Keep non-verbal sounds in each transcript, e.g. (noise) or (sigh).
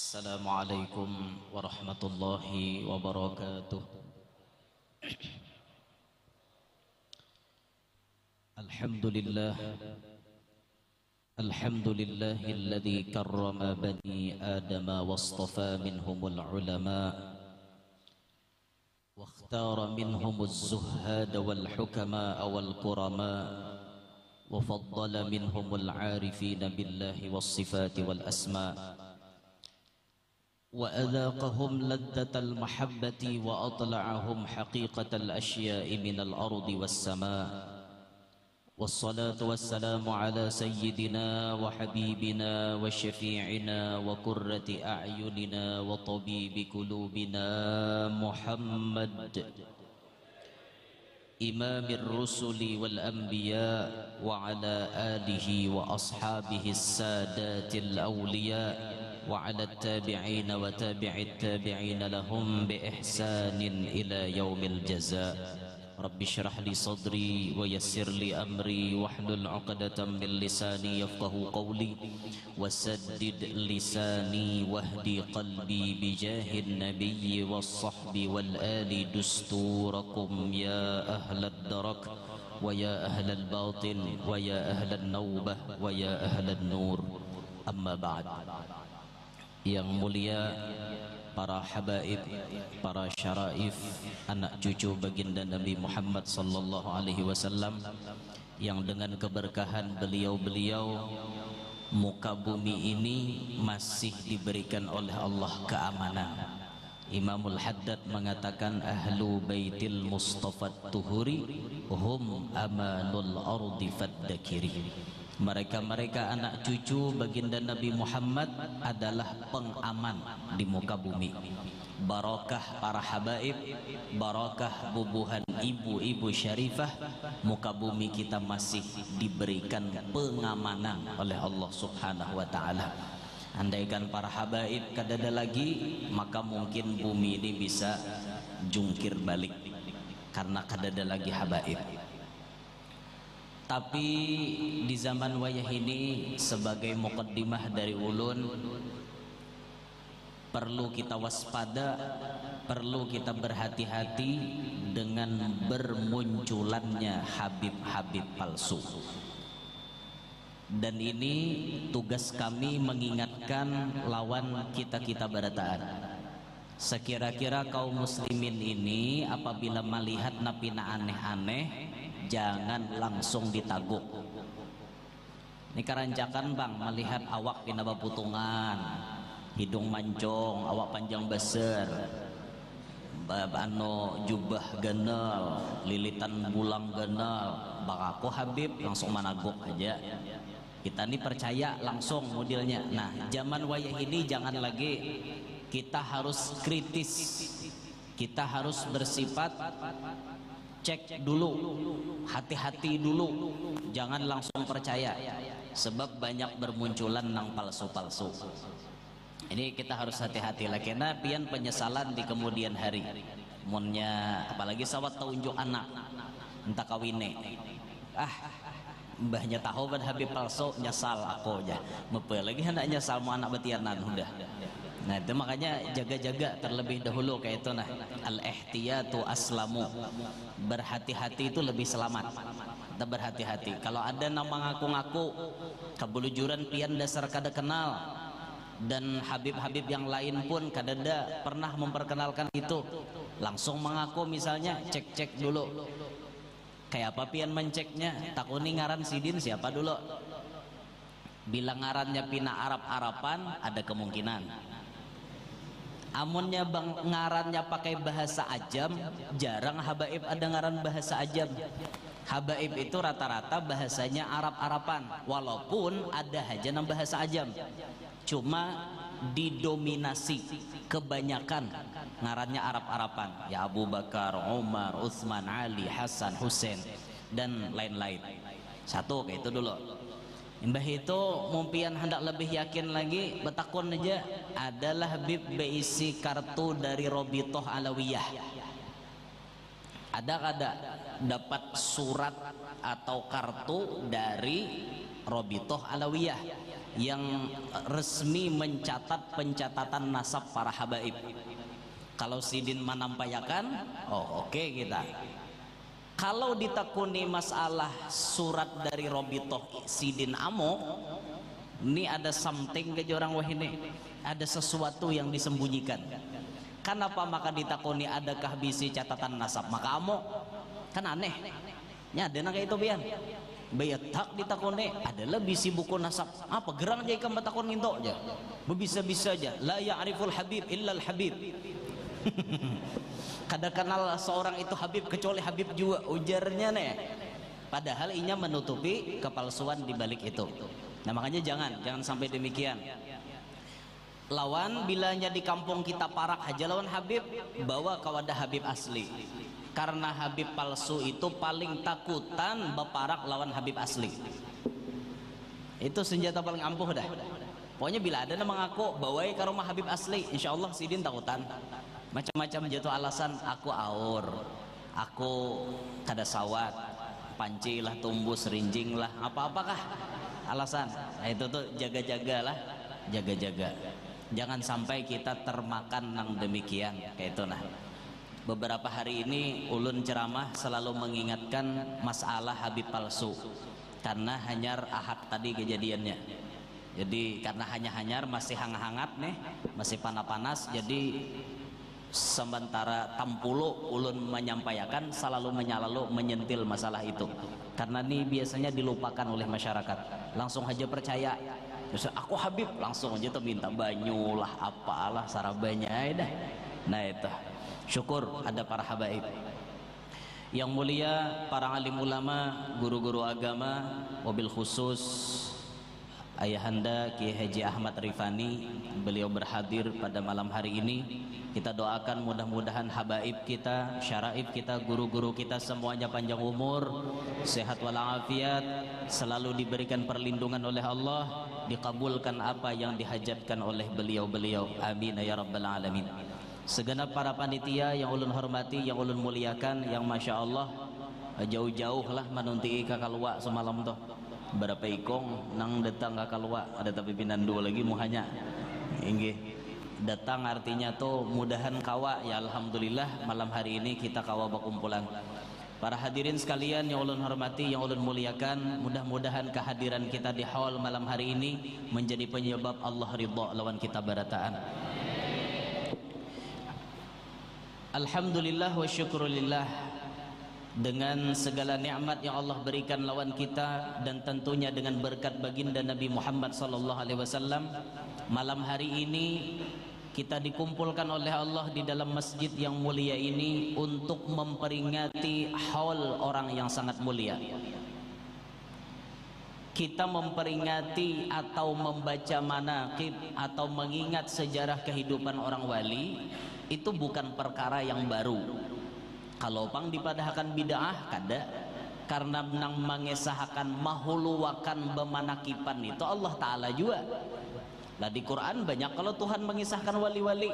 السلام عليكم ورحمة الله وبركاته. الحمد لله الحمد لله الذي كرم بني آدم واصطفى منهم العلماء واختار منهم الزهاد والحكماء والكرماء وفضل منهم العارفين بالله والصفات والأسماء. وأذاقهم لذة المحبة وأطلعهم حقيقة الأشياء من الأرض والسماء. والصلاة والسلام على سيدنا وحبيبنا وشفيعنا وقرة أعيننا وطبيب قلوبنا محمد. إمام الرسل والأنبياء وعلى آله وأصحابه السادات الأولياء. وعلى التابعين وتابع التابعين لهم بإحسان إلى يوم الجزاء. رب اشرح لي صدري ويسر لي أمري واحلل عقدة من لساني يفقه قولي وسدد لساني واهدي قلبي بجاه النبي والصحب والآل دستوركم يا أهل الدرك ويا أهل الباطن ويا أهل النوبة ويا أهل النور. أما بعد. Yang mulia para habaib, para syaraif, anak cucu baginda Nabi Muhammad sallallahu alaihi wasallam yang dengan keberkahan beliau-beliau muka bumi ini masih diberikan oleh Allah keamanan. Imamul Haddad mengatakan ahlu baitil Mustafa tuhuri hum amanul ardi faddakiri mereka-mereka anak cucu baginda Nabi Muhammad adalah pengaman di muka bumi. Barakah para habaib barakah bubuhan ibu-ibu syarifah muka bumi kita masih diberikan pengamanan oleh Allah subhanahu wa ta'ala. Andaikan para habaib kadada lagi maka mungkin bumi ini bisa jungkir balik. Karena kadada lagi habaib tapi di zaman wayah ini sebagai mukaddimah dari ulun perlu kita waspada perlu kita berhati-hati dengan bermunculannya habib-habib palsu. Dan ini tugas kami mengingatkan lawan kita-kita barataan. Sekira-kira kaum muslimin ini apabila melihat napina aneh-aneh jangan langsung ditaguk. Ini kerancakan bang melihat awak pina putungan. Hidung mancong awak panjang besar. Bano jubah genel lilitan bulang genel. Bak aku Habib langsung managuk aja. Kita ini percaya langsung modelnya. Nah zaman wayah ini jangan lagi. Kita harus kritis. Kita harus bersifat cek dulu hati-hati dulu jangan langsung percaya sebab banyak bermunculan nang palsu-palsu. Ini kita harus hati-hati lah karena pian penyesalan di kemudian hari. Munnya apalagi sawat tunjuk anak entah kawine. Ah mbahnya tahu ban habib palsu nyesal aku aja. Mepe lagi hendak nyesal mau anak betianan udah Nah itu makanya jaga-jaga terlebih dahulu kayak itu nah. Al-ihtiyatu aslamu. Berhati-hati itu lebih selamat. Kita berhati-hati. Kalau ada nama ngaku-ngaku kebulujuran pian dasar kada kenal dan Habib-Habib yang lain pun kadada pernah memperkenalkan itu langsung mengaku misalnya cek-cek dulu. Kayak apa pian menceknya? Takuni ngaran sidin siapa dulu? Bila ngarannya pina Arab-Arapan ada kemungkinan amunnya bang ngarannya pakai bahasa ajam jarang habaib ada ngaran bahasa ajam. Habaib itu rata-rata bahasanya Arab-Arapan walaupun ada haja yang bahasa ajam. Cuma didominasi kebanyakan ngarannya Arab-Arapan. Ya Abu Bakar, Umar, Utsman, Ali, Hasan, Husain dan lain-lain. Satu kayak itu dulu Mbah itu mumpian hendak lebih yakin lagi betakun aja adalah bib beisi kartu dari Robitoh Alawiyah. Ada kada dapat surat atau kartu dari Robitoh Alawiyah yang resmi mencatat pencatatan nasab para habaib? Kalau sidin menampayakan oh oke okay kita kalau ditakuni masalah surat dari Robitoh Sidin Amo ini ada something ke orang wah ini. Ada sesuatu yang disembunyikan. Kenapa maka ditakuni adakah bisi catatan nasab? Maka Amo kan aneh. Nya ada kayak itu bian? Bayat tak ditakuni adalah bisi buku nasab. Apa gerang aja ikan batakon nginto aja? Bisa-bisa aja. La ya'riful habib illal habib (laughs) kada kenal seorang itu Habib kecuali Habib juga ujarnya nih. Padahal inya menutupi kepalsuan di balik itu. Nah makanya jangan jangan sampai demikian. Lawan bilanya di kampung kita parak aja lawan Habib bawa kawadah Habib asli. Karena Habib palsu itu paling takutan beparak lawan Habib asli. Itu senjata paling ampuh dah. Pokoknya bila ada nama ngaku bawai ke rumah Habib asli. Insya Allah sidin takutan macam-macam jatuh alasan. Aku aur aku kada sawat panci lah tumbuh serinjing lah apa-apakah alasan. Nah, itu tuh jaga-jaga lah jaga-jaga. Jangan sampai kita termakan nang demikian. Kayak itu nah. Beberapa hari ini ulun ceramah selalu mengingatkan masalah Habib palsu. Karena hanyar ahad tadi kejadiannya. Jadi karena hanya hanyar masih hangat-hangat nih masih panas-panas jadi sementara tampulu ulun menyampaikan selalu menyalalu menyentil masalah itu. Karena ini biasanya dilupakan oleh masyarakat. Langsung aja percaya. Terus aku Habib langsung aja tuh minta banyu lah apalah sarabanya dah. Nah itu. Syukur ada para habaib. Yang mulia para alim ulama guru-guru agama mobil khusus Ayahanda Kiai Haji Ahmad Rifani beliau berhadir pada malam hari ini. Kita doakan mudah-mudahan habaib kita syaraib kita guru-guru kita semuanya panjang umur sehat walafiat selalu diberikan perlindungan oleh Allah dikabulkan apa yang dihajatkan oleh beliau-beliau. Amin ya rabbal alamin. Segenap para panitia yang ulun hormati yang ulun muliakan yang masya Allah jauh-jauh lah menunti kakalwa semalam tuh berapa ikong? Nang datang ke kalwa ada tapi pinan dua lagi muhanya inggih. Datang artinya tuh mudahan kawa. Ya alhamdulillah malam hari ini kita kawa berkumpulan. Para hadirin sekalian yang ulun hormati yang ulun muliakan mudah-mudahan kehadiran kita di hall malam hari ini menjadi penyebab Allah ridha lawan kita barataan Alhamdulillah wa syukrulillah dengan segala nikmat yang Allah berikan lawan kita dan tentunya dengan berkat baginda Nabi Muhammad sallallahu alaihi wasallam malam hari ini kita dikumpulkan oleh Allah di dalam masjid yang mulia ini untuk memperingati haul orang yang sangat mulia. Kita memperingati atau membaca manaqib atau mengingat sejarah kehidupan orang wali itu bukan perkara yang baru kalau pang dipadahkan bid'ah kada? Karena nang mengesahkan mahuluwakan bemanakipan itu Allah Ta'ala juga. Lah di Quran banyak kalau Tuhan mengisahkan wali-wali.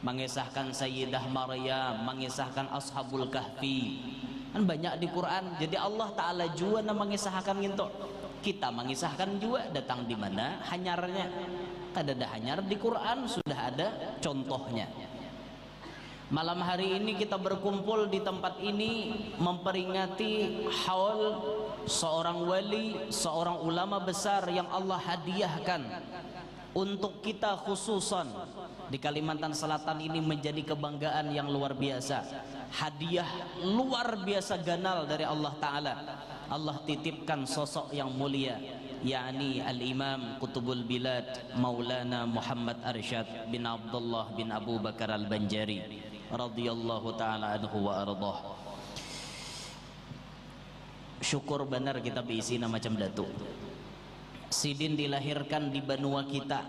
Mengisahkan Sayyidah Maryam mengisahkan Ashabul Kahfi. Kan banyak di Quran. Jadi Allah Ta'ala juga nang mengisahkan gitu. Kita mengisahkan juga datang di mana? Hanyarnya. Kada ada hanyar di Quran sudah ada contohnya Malam hari ini kita berkumpul di tempat ini memperingati haul seorang wali, seorang ulama besar yang Allah hadiahkan untuk kita khususan di Kalimantan Selatan ini menjadi kebanggaan yang luar biasa. Hadiah luar biasa ganal dari Allah taala. Allah titipkan sosok yang mulia yakni al-Imam Qutbul Bilad Maulana Muhammad Arsyad bin Abdullah bin Abu Bakar Al-Banjari radhiyallahu taala anhu wa ardah syukur benar kita berisi nama macam datu. Sidin dilahirkan di Banua kita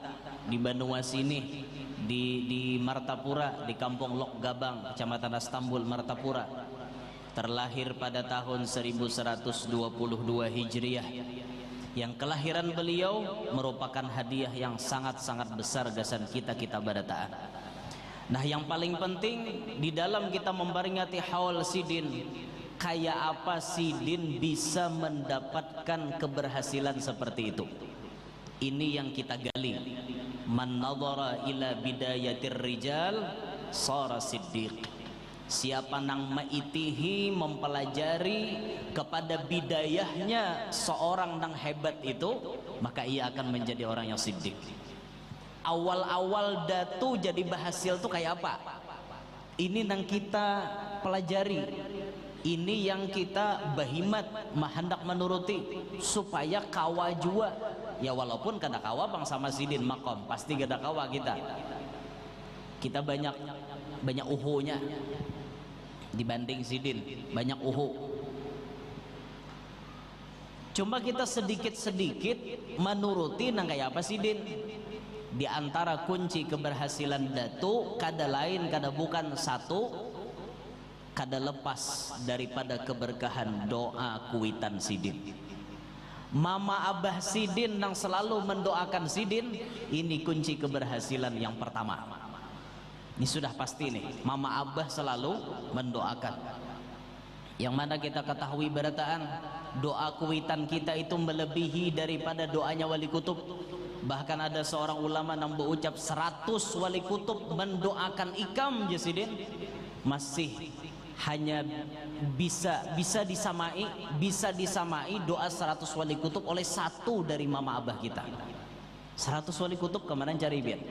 di Banua sini di di Martapura di kampung Lok Gabang kecamatan Istanbul Martapura. Terlahir pada tahun 1122 Hijriah. Yang kelahiran beliau merupakan hadiah yang sangat-sangat besar gasan kita kita barataan Nah yang paling penting di dalam kita memperingati haul sidin Kayak apa sidin bisa mendapatkan keberhasilan seperti itu? Ini yang kita gali. Man ila bidayatir rijal sara siddiq. Siapa nang maitihi mempelajari kepada bidayahnya seorang nang hebat itu maka ia akan menjadi orang yang siddiq awal-awal datu jadi bahasil tuh kayak apa? Ini nang kita pelajari. Ini yang kita bahimat hendak menuruti supaya kawa jua. Ya walaupun kada kawa bang sama sidin makom pasti kada kawa kita. Kita banyak banyak uhunya dibanding sidin banyak uhu. Cuma kita sedikit-sedikit menuruti nang kayak apa sidin di antara kunci keberhasilan datu kada lain kada bukan satu kada lepas daripada keberkahan doa kuitan sidin. Mama Abah Sidin yang selalu mendoakan Sidin ini kunci keberhasilan yang pertama. Ini sudah pasti nih Mama Abah selalu mendoakan. Yang mana kita ketahui berataan doa kuitan kita itu melebihi daripada doanya wali kutub bahkan ada seorang ulama yang berucap 100 wali kutub mendoakan ikam Jasidin. Masih hanya bisa bisa disamai bisa disamai doa 100 wali kutub oleh satu dari mama abah kita. 100 wali kutub ke mana cari biar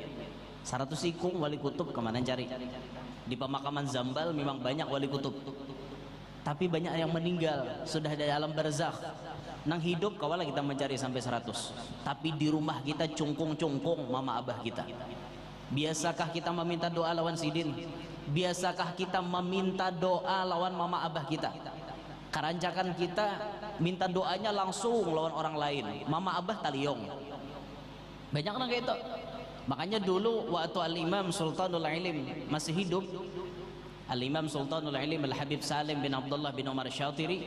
100 ikung wali kutub ke mana cari? Di pemakaman Zambal memang banyak wali kutub. Tapi banyak yang meninggal sudah dari alam barzakh nang hidup kawala kita mencari sampai 100 tapi di rumah kita cungkung-cungkung mama abah kita. Biasakah kita meminta doa lawan sidin? Biasakah kita meminta doa lawan mama abah kita? Kerancakan kita minta doanya langsung lawan orang lain. Mama abah taliong. Banyak orang kayak itu. Makanya dulu waktu al-imam sultanul ilim masih hidup al-imam sultanul ilim al-habib salim bin abdullah bin umar syatiri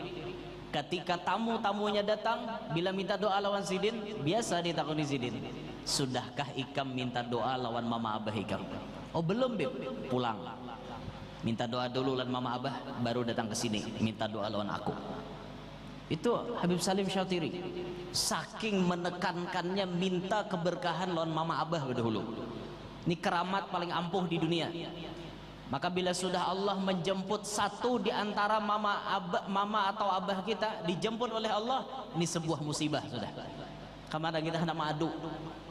ketika tamu-tamunya datang bila minta doa lawan Zidin biasa ditakuni Zidin. Sudahkah ikam minta doa lawan mama abah ikam? Oh belum bib. Pulang. Minta doa dulu lawan mama abah baru datang ke sini. Minta doa lawan aku. Itu Habib Salim Syatiri saking menekankannya minta keberkahan lawan mama abah dahulu. Ini keramat paling ampuh di dunia maka bila sudah Allah menjemput satu di antara mama abah, mama atau abah kita dijemput oleh Allah ini sebuah musibah sudah. Ke mana kita hendak madu?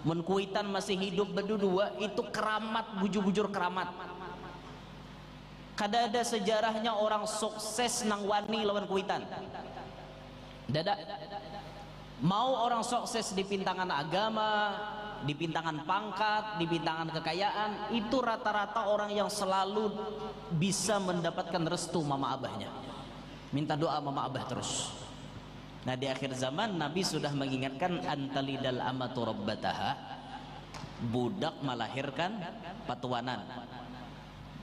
Menkuitan masih hidup berdua itu keramat bujur-bujur keramat. Kada ada sejarahnya orang sukses nang wani lawan kuitan. Dada. Mau orang sukses di pintangan agama di pintangan pangkat di pintangan kekayaan itu rata-rata orang yang selalu bisa mendapatkan restu mama abahnya. Minta doa mama abah terus. Nah di akhir zaman Nabi sudah mengingatkan antalidal amatu rabbataha. Budak melahirkan patuanan.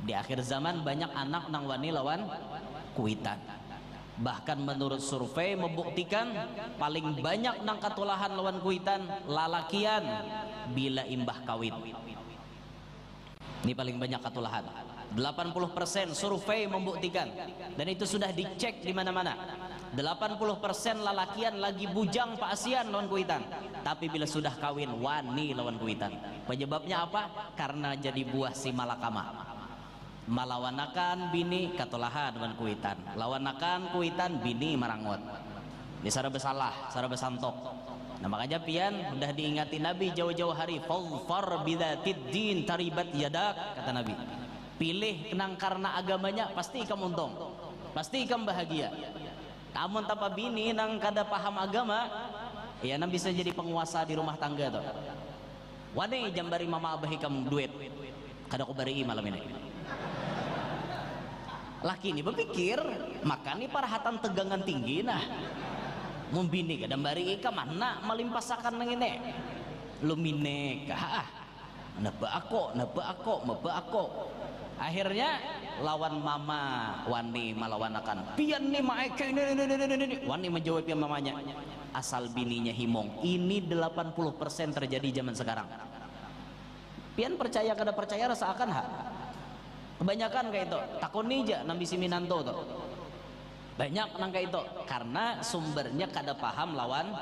Di akhir zaman banyak anak nang wani lawan kuitan bahkan menurut survei membuktikan paling banyak nang katulahan lawan kuitan lalakian bila imbah kawin. Ini paling banyak katulahan 80% survei membuktikan. Dan itu sudah dicek di mana-mana. 80% lalakian lagi bujang Pak Asian lawan kuitan. Tapi bila sudah kawin wani lawan kuitan. Penyebabnya apa? Karena jadi buah si malakama malawanakan bini katolahan dengan kuitan. Lawanakan kuitan bini marangot. Besalah sara besantok nah makanya pian udah diingati Nabi jauh-jauh hari. Fawfar bidatid din taribat yadak kata Nabi. Pilih kenang karena agamanya pasti ikam untung. Pasti ikam bahagia. Kamu tanpa bini nang kada paham agama ya nang bisa jadi penguasa di rumah tangga tuh Wane jambari mama abah ikam duit. Kada aku bari malam ini laki ini berpikir maka ini parahatan tegangan tinggi nah. Membini ke bari ika mana melimpasakan ini? Lumine kah? Nebe ako nebe ako mebe ako akhirnya lawan mama wani malawanakan pian nih maeke ini ini ini ini ini. Wani menjawab yang mamanya. Asal bininya himong ini 80% terjadi zaman sekarang. Pian percaya kada percaya rasa akan ha kebanyakan kayak itu. Takut nija nabi siminanto tuh. Banyak nang kayak itu. Karena sumbernya kada paham lawan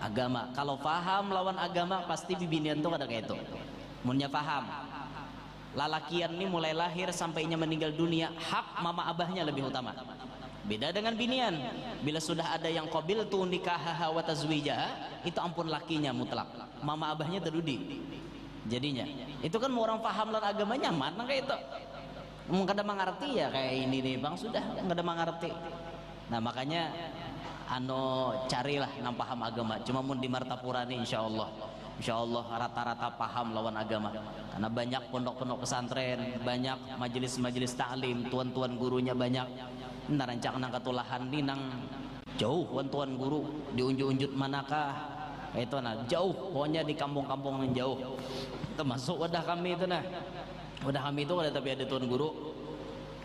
agama. Kalau paham lawan agama pasti bibinian tuh ada kayak itu. Munnya paham. Lalakian ini mulai lahir sampainya meninggal dunia hak mama abahnya lebih utama. Beda dengan binian. Bila sudah ada yang qabil tu nikah wa tazwija itu ampun lakinya mutlak. Mama abahnya terudi. Jadinya. Itu kan orang paham lan agamanya mana kayak itu mungkin ada mengerti ya kayak ini nih bang. Sudah nggak ada mengerti nah makanya ano carilah nang paham agama. Cuma mun di Martapura nih insya Allah Insya Allah rata-rata paham lawan agama. Karena banyak pondok-pondok pesantren banyak majelis-majelis taklim tuan-tuan gurunya banyak. Ntar rancang nang ketulahan nih nang jauh tuan-tuan guru diunjuk-unjuk manakah. Itu nah jauh. Pokoknya di kampung-kampung yang jauh. Termasuk wadah kami itu nah wadah kami itu ada tapi ada tuan guru.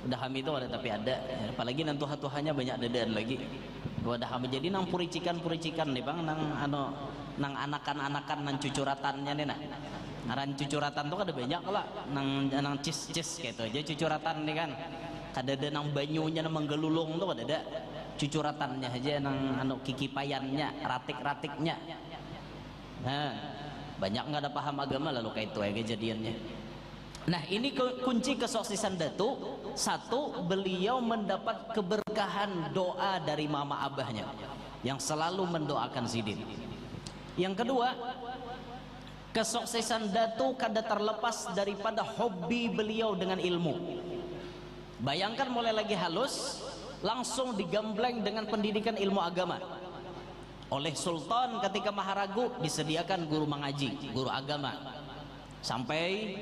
Wadah kami itu ada tapi ada. Apalagi nanti tuhan-tuhannya banyak dadaan lagi. Wadah kami jadi nang puricikan-puricikan nih bang. Nang ano nang anakan-anakan nang cucuratannya nih nah. Ngaran cucuratan tuh ada banyak lah. Nang nang cis cis gitu. Aja cucuratan nih kan. Kada ada nang banyunya nang menggelulung tuh ada ada. Cucuratannya aja nang anu kikipayannya ratik-ratiknya. Nah banyak nggak ada paham agama lalu kayak itu ya kejadiannya nah ini kunci kesoksisan datu satu beliau mendapat keberkahan doa dari mama abahnya yang selalu mendoakan Sidin yang kedua, kesuksesan Datu kada terlepas daripada hobi beliau dengan ilmu. Bayangkan mulai lagi halus, langsung digembleng dengan pendidikan ilmu agama. Oleh Sultan ketika Maharagu disediakan guru mengaji, guru agama. Sampai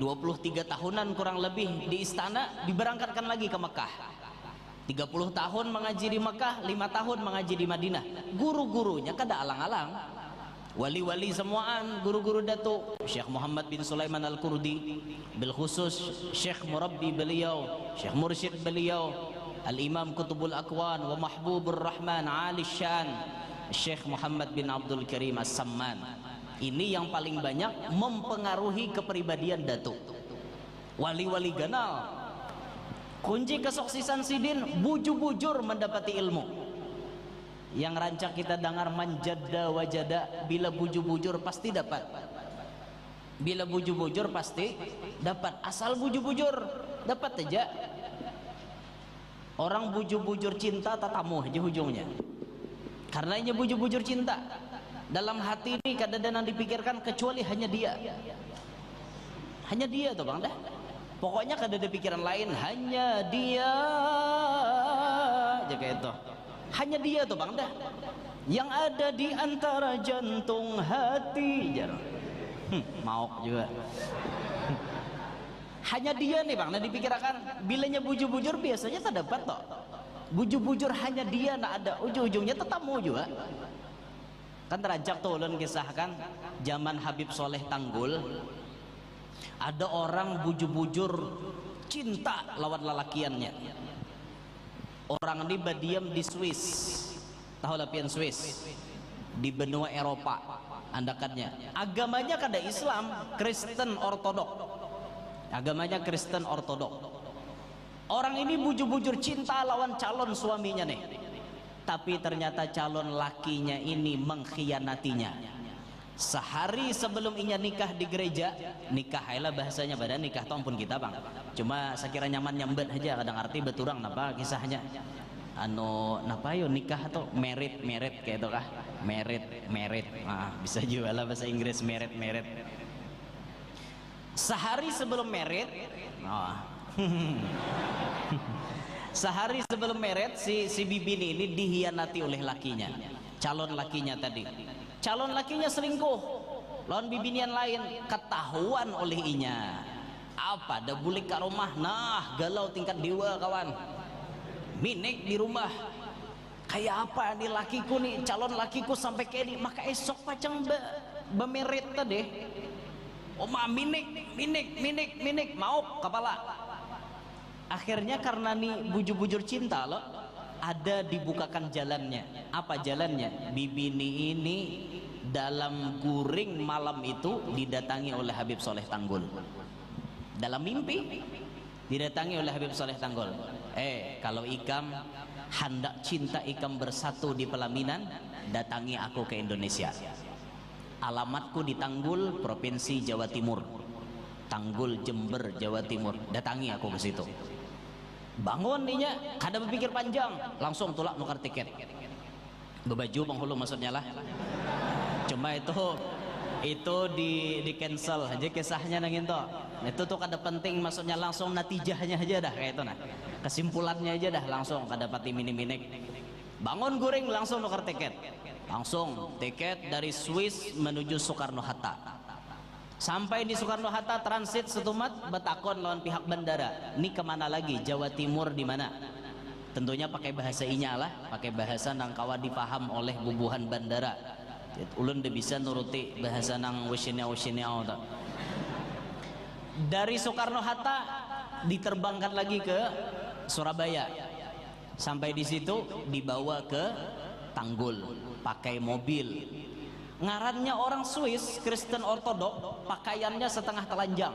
23 tahunan kurang lebih di istana diberangkatkan lagi ke Mekah. 30 tahun mengaji di Mekah, 5 tahun mengaji di Madinah. Guru-gurunya kada alang-alang wali-wali semuaan guru-guru datuk Syekh Muhammad bin Sulaiman Al-Kurdi bil khusus Syekh murabbi beliau Syekh mursyid beliau Al-Imam Kutubul Akwan wa Mahbubur Rahman Ali Syan Syekh Muhammad bin Abdul Karim As-Samman ini yang paling banyak mempengaruhi kepribadian datuk. Wali-wali ganal kunci kesuksesan sidin bujur-bujur mendapati ilmu. Yang rancak kita dengar manjada wajada bila bujur-bujur pasti dapat. Bila bujur-bujur pasti dapat. Asal bujur-bujur dapat aja. Orang bujur-bujur cinta tatamu aja ujungnya. Karena ini bujur-bujur cinta dalam hati ini kadang-kadang dipikirkan kecuali hanya dia. Hanya dia tuh bang dah. Pokoknya kada ada pikiran lain hanya dia jaga itu. Hanya dia tuh bang dah. Yang ada di antara jantung hati hmm, mau juga. Hanya dia nih bang nah dipikirkan. Bilanya bujur-bujur biasanya tak dapat toh. Bujur-bujur hanya dia nak ada. Ujung-ujungnya tetap mau juga kan terancak tuh ulun kisahkan zaman Habib Soleh Tanggul ada orang bujur-bujur cinta lawan lelakiannya orang ini berdiam di Swiss. Tahu lapian Swiss? Di benua Eropa andakannya. Agamanya kada Islam Kristen Ortodok. Agamanya Kristen Ortodok. Orang ini bujur-bujur cinta lawan calon suaminya nih tapi ternyata calon lakinya ini mengkhianatinya. Sehari sebelum inya nikah di gereja nikah lah bahasanya pada nikah tuh ampun kita bang. Cuma sekira nyaman nyambet aja kadang arti beturang napa kisahnya? Anu napa yo nikah atau merit merit kayak itu kah? Merit merit. Ah, bisa juga lah bahasa Inggris merit merit. Sehari sebelum merit oh. (laughs) sehari sebelum merit si si bibi ini dihianati oleh lakinya. Calon lakinya tadi. Calon lakinya selingkuh. Lawan bibinian lain ketahuan oleh inya. Apa ada bulik ke rumah? Nah galau tingkat dewa kawan. Minik di rumah. Kayak apa nih lakiku nih? Calon lakiku sampai kayak ini maka esok pacang be, bemerit tadi. Oma minik minik minik minik. Mau kepala akhirnya karena nih bujur-bujur cinta loh ada dibukakan jalannya. Apa jalannya? Bibini ini dalam guring malam itu didatangi oleh Habib Soleh Tanggul. Dalam mimpi didatangi oleh Habib Soleh Tanggul. Eh kalau ikam hendak cinta ikam bersatu di pelaminan datangi aku ke Indonesia. Alamatku di Tanggul provinsi Jawa Timur. Tanggul Jember Jawa Timur. Datangi aku ke situ bangun dinya kada berpikir panjang. Langsung tulak nukar tiket. Bebaju penghulu maksudnya lah. Cuma itu itu di di cancel aja kisahnya nangin tuh itu tuh kada penting maksudnya langsung natijahnya aja dah kayak itu nah. Kesimpulannya aja dah langsung kada pati mini minik bangun guring langsung nukar tiket. Langsung tiket dari Swiss menuju Soekarno Hatta sampai di Soekarno Hatta transit setumat betakon lawan pihak bandara. Ini ke mana lagi? Jawa Timur di mana? Tentunya pakai bahasa inya lah pakai bahasa nang kawa dipaham oleh bubuhan bandara. Ulun udah bisa nuruti bahasa nang wisinya wisinya dari Soekarno Hatta diterbangkan lagi ke Surabaya. Sampai di situ dibawa ke Tanggul pakai mobil ngarannya orang Swiss Kristen Ortodok pakaiannya setengah telanjang.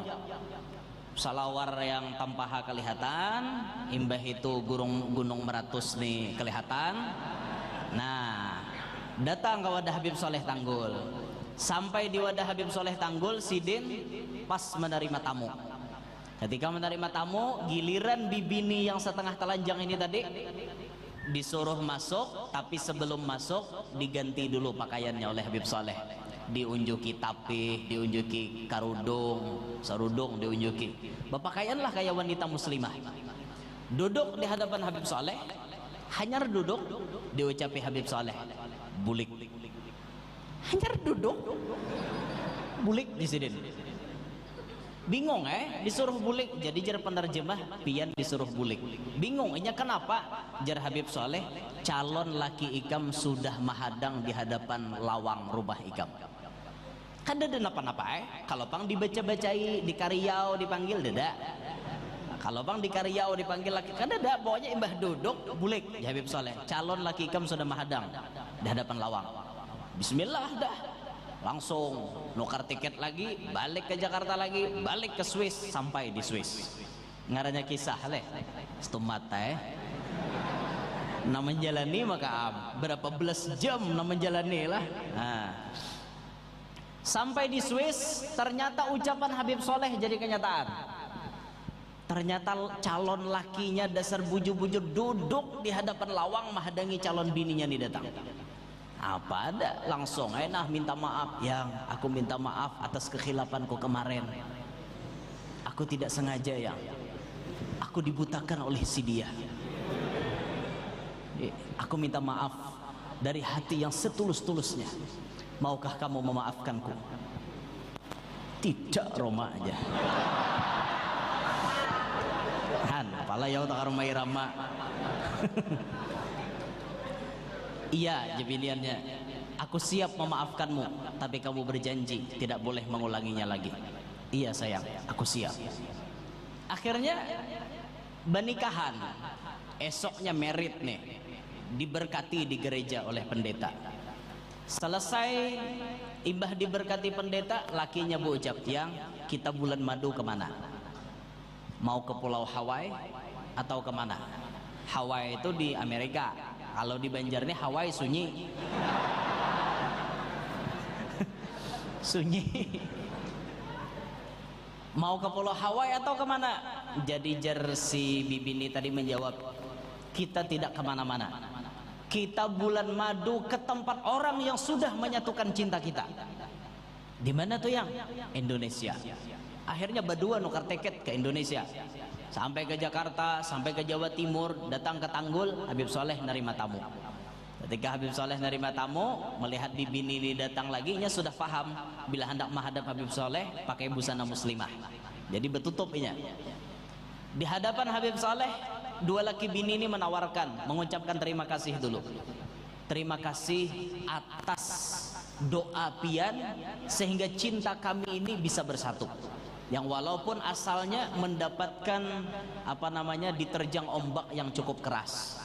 Salawar yang tampaha kelihatan imbah itu gunung gunung meratus nih kelihatan. Nah datang ke wadah Habib Soleh Tanggul. Sampai di wadah Habib Soleh Tanggul Sidin pas menerima tamu. Ketika menerima tamu giliran bibini yang setengah telanjang ini tadi disuruh masuk tapi sebelum masuk diganti dulu pakaiannya oleh Habib Soleh. Diunjuki tapih diunjuki karudung sarudung diunjuki. Berpakaianlah kayak wanita muslimah. Duduk di hadapan Habib Soleh hanya duduk diucapi Habib Soleh bulik. Hanya duduk bulik di sini bingung eh? Disuruh bulik jadi jar penerjemah pian disuruh bulik. Bingung ini kenapa? Jar Habib Soleh calon laki ikam sudah mahadang di hadapan lawang rumah ikam. Kan ada napa-napa eh? Kalau pang dibaca-bacai di Karyau dipanggil dada. Kalau bang di Karyau dipanggil laki kan ada pokoknya imbah duduk bulik. Habib Soleh calon laki ikam sudah mahadang di hadapan lawang. Bismillah dah langsung nukar tiket lagi balik ke Jakarta lagi balik ke Swiss sampai di Swiss. Ngaranya kisah leh. Stumata eh nah menjalani maka berapa belas jam nah menjalani lah. Nah. sampai di Swiss ternyata ucapan Habib Soleh jadi kenyataan. Ternyata calon lakinya dasar buju-buju duduk di hadapan lawang menghadangi calon bininya nih datang apa ada? Langsung nah minta maaf. Yang aku minta maaf atas kekhilafanku kemarin. Aku tidak sengaja yang aku dibutakan oleh si dia. Aku minta maaf dari hati yang setulus-tulusnya. Maukah kamu memaafkanku? Tidak Roma aja. Han, pala yau tak rumah irama (laughs) Iya jabiliannya Aku siap memaafkanmu Tapi kamu berjanji tidak boleh mengulanginya lagi. Iya sayang. Aku siap. Akhirnya Benikahan Esoknya merit nih. Diberkati di gereja oleh pendeta. Selesai Ibah diberkati pendeta Lakinya bu ucap yang Kita bulan madu ke mana? Mau ke pulau Hawaii Atau ke mana? Hawaii itu di Amerika kalau di Banjar ini Hawaii sunyi. (laughs) Sunyi. Mau ke pulau Hawaii atau ke mana? Jadi jersey Bibini tadi menjawab kita tidak ke mana-mana. Kita bulan madu ke tempat orang yang sudah menyatukan cinta kita. Di mana tuh yang? Indonesia. Akhirnya berdua nukar tiket ke Indonesia sampai ke Jakarta sampai ke Jawa Timur datang ke Tanggul Habib Soleh nerima tamu. Ketika Habib Soleh nerima tamu melihat bibi ini datang lagi nya sudah paham bila hendak menghadap Habib Soleh pakai busana muslimah. Jadi betutup inya di hadapan Habib Soleh dua laki bini ini menawarkan mengucapkan terima kasih dulu. Terima kasih atas doa pian sehingga cinta kami ini bisa bersatu yang walaupun asalnya mendapatkan apa namanya diterjang ombak yang cukup keras.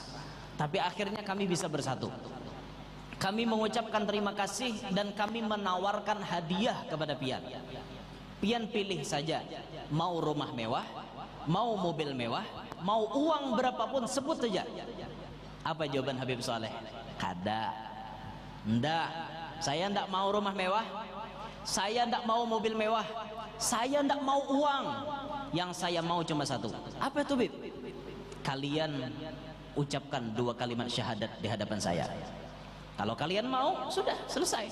Tapi akhirnya kami bisa bersatu. Kami mengucapkan terima kasih dan kami menawarkan hadiah kepada pian. Pian pilih saja mau rumah mewah mau mobil mewah mau uang berapapun sebut saja. Apa jawaban Habib Saleh? Kada. Ndak. Saya ndak mau rumah mewah. Saya ndak mau mobil mewah saya ndak mau uang. Yang saya mau cuma satu. Apa itu bib? Kalian ucapkan dua kalimat syahadat di hadapan saya. Kalau kalian mau sudah selesai.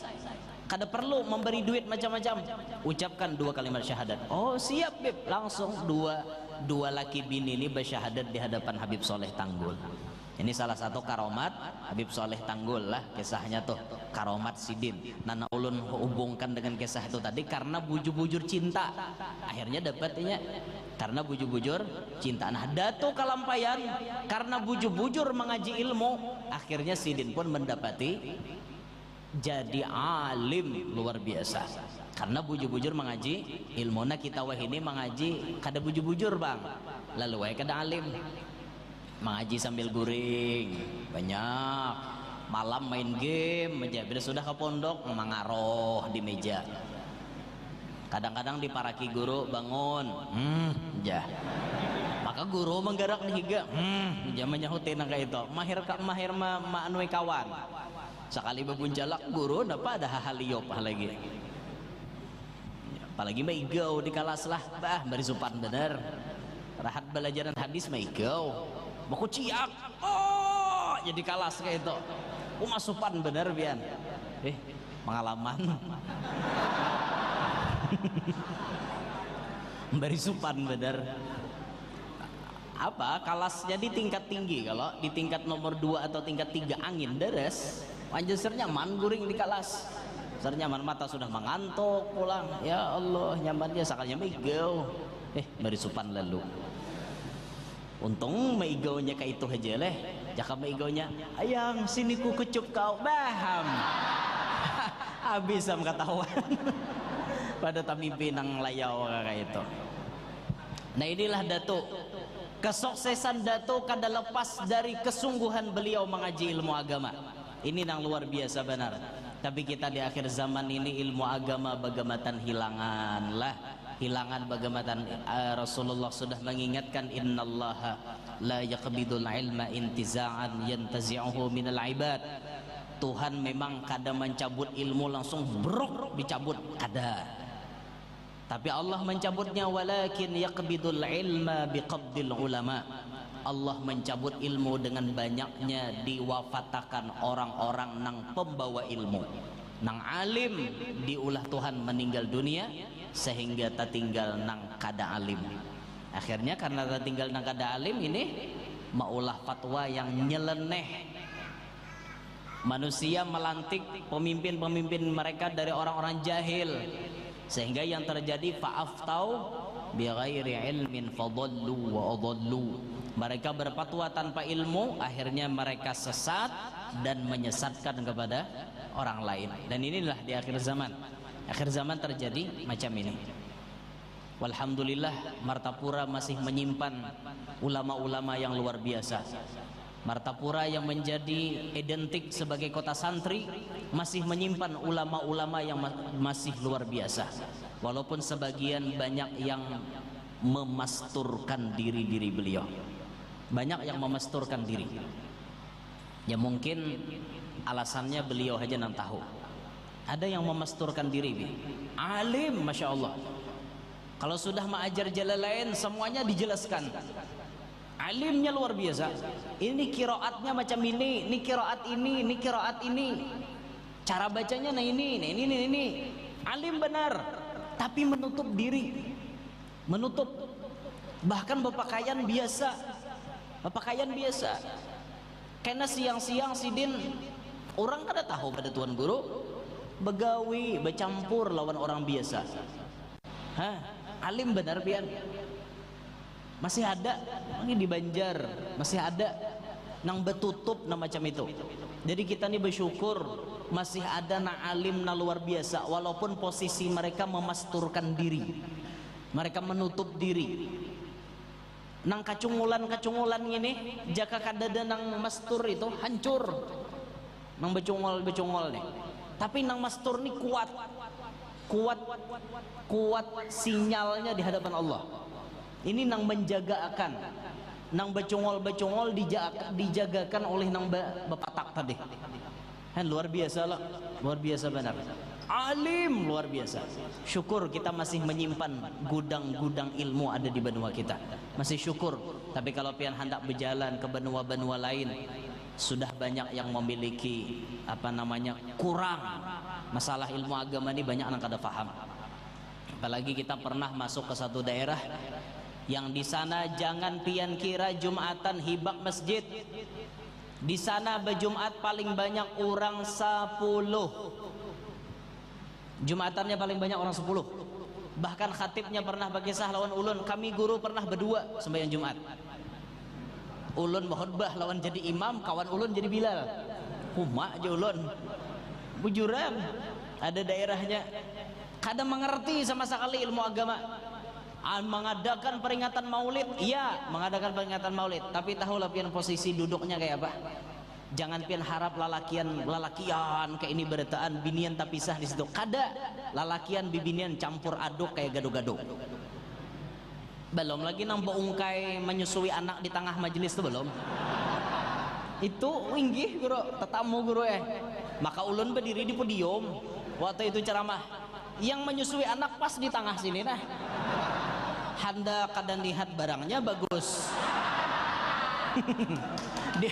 Kada perlu memberi duit macam-macam. Ucapkan dua kalimat syahadat. Oh siap bib. Langsung dua dua laki bini ini bersyahadat di hadapan Habib Soleh Tanggul ini salah satu karomat Habib Soleh Tanggul lah kisahnya tuh. Karomat Sidin. Nana ulun hubungkan dengan kisah itu tadi karena bujur-bujur cinta. Akhirnya dapatnya karena bujur-bujur cinta. Nah Dato Kalampayan karena bujur-bujur mengaji ilmu. Akhirnya Sidin pun mendapati jadi alim luar biasa. Karena bujur-bujur mengaji ilmu. Na kita wah ini mengaji kada bujur-bujur bang. Lalu wah kada alim mengaji sambil guring. Banyak. Malam main game aja. Bila sudah ke pondok mengaroh di meja. Kadang-kadang diparaki guru bangun. Hmm ya maka guru menggerak nih higa hmm ja menyahutin kayak itu. Mahir kak mahir ma, ma kawan. Sekali jalak guru napa ada hal liop lagi. Apalagi mah igau di kelas lah. Bah beri supan bener. Rahat belajaran hadis mah igau baku ciak oh jadi kelas kayak itu. Umah supan bener bian. Eh pengalaman. (laughs) Beri supan bener. Apa kelasnya di tingkat tinggi? Kalau di tingkat nomor 2 atau tingkat 3 angin deres. Panjang nyaman guring di kelas ser nyaman mata sudah mengantuk pulang. Ya Allah nyamannya sakalnya megau eh beri supan lalu untung meigonya kayak itu aja leh. Jaka meigonya ayang sini ku kecup kau. Baham habis (laughs) am ketahuan. (laughs) Pada tamimpi nang layau kayak itu. Nah inilah datuk kesuksesan datuk kada lepas dari kesungguhan beliau mengaji ilmu agama. Ini yang luar biasa benar. Tapi kita di akhir zaman ini ilmu agama bagaimana hilangan lah hilangan bagaimana uh, Rasulullah sudah mengingatkan innallaha la yaqbidul ilma intiza'an yantazi'uhu minal ibad. Tuhan memang kadang mencabut ilmu langsung brok dicabut kada tapi Allah mencabutnya walakin yaqbidul ilma biqabdil ulama. Allah mencabut ilmu dengan banyaknya diwafatakan orang-orang nang pembawa ilmu. Nang alim diulah Tuhan meninggal dunia sehingga tak tinggal nang kada alim. Akhirnya karena tak tinggal nang kada alim ini maulah fatwa yang nyeleneh. Manusia melantik pemimpin-pemimpin mereka dari orang-orang jahil. Sehingga yang terjadi fa'aftau bi ghairi ilmin fadallu wa adallu. Mereka berfatwa tanpa ilmu akhirnya mereka sesat dan menyesatkan kepada orang lain. Dan inilah di akhir zaman akhir zaman terjadi macam ini. Walhamdulillah Martapura masih menyimpan ulama-ulama yang luar biasa. Martapura yang menjadi identik sebagai kota santri masih menyimpan ulama-ulama yang masih luar biasa. Walaupun sebagian banyak yang memasturkan diri-diri beliau. Banyak yang memasturkan diri. Ya mungkin alasannya beliau aja nang tahu ada yang memasturkan diri bi. alim masya Allah. Kalau sudah mengajar jalan lain semuanya dijelaskan. Alimnya luar biasa. Ini kiroatnya macam ini ini kiroat ini ini kiroat ini. Cara bacanya nah ini nah ini ini ini. Alim benar tapi menutup diri. Menutup. Bahkan berpakaian biasa. Pakaian biasa. Karena siang-siang sidin orang kada tahu pada tuan guru begawi bercampur lawan orang biasa. Hah? alim benar pian? Masih ada? Ini di Banjar. Masih ada? Nang betutup nama macam itu. Jadi kita ini bersyukur masih ada na alim na luar biasa. Walaupun posisi mereka memasturkan diri. Mereka menutup diri. Nang kacungulan-kacungulan ini jaka kadada nang mastur itu hancur. Nang becungol-becungol nih tapi nang mastur ini kuat. Kuat kuat sinyalnya di hadapan Allah. Ini nang menjaga akan nang becungol-becungol dijaga, dijagakan oleh nang bapatak tadi. Kan luar biasa lah. Luar biasa benar. Alim luar biasa. Syukur kita masih menyimpan gudang-gudang ilmu ada di benua kita. Masih syukur. Tapi kalau pian hendak berjalan ke benua-benua lain sudah banyak yang memiliki apa namanya kurang. Masalah ilmu agama ini banyak anak kada faham. Apalagi kita pernah masuk ke satu daerah yang di sana jangan pian kira jumatan hibak masjid. Di sana berjumat paling banyak orang 10 jumatannya paling banyak orang 10 bahkan khatibnya pernah bagi lawan ulun. Kami guru pernah berdua sembahyang jumat ulun khutbah lawan jadi imam kawan ulun jadi bilal. Huma aja ulun. Bujuran ada daerahnya. Kadang mengerti sama sekali ilmu agama. Mengadakan peringatan maulid iya mengadakan peringatan maulid. Tapi tahu lah pian posisi duduknya kayak apa. Jangan pian harap lalakian lalakian kayak ini beretaan binian tapi pisah di situ. Kada lalakian bibinian campur aduk kayak gaduh-gaduh belum lagi nampak ungkai menyusui anak di tengah majelis itu belum. Itu inggih guru. Tetamu guru eh. Maka ulun berdiri di podium. Waktu itu ceramah. Yang menyusui anak pas di tengah sini nah. Handa kadang lihat barangnya bagus. (laughs) Di,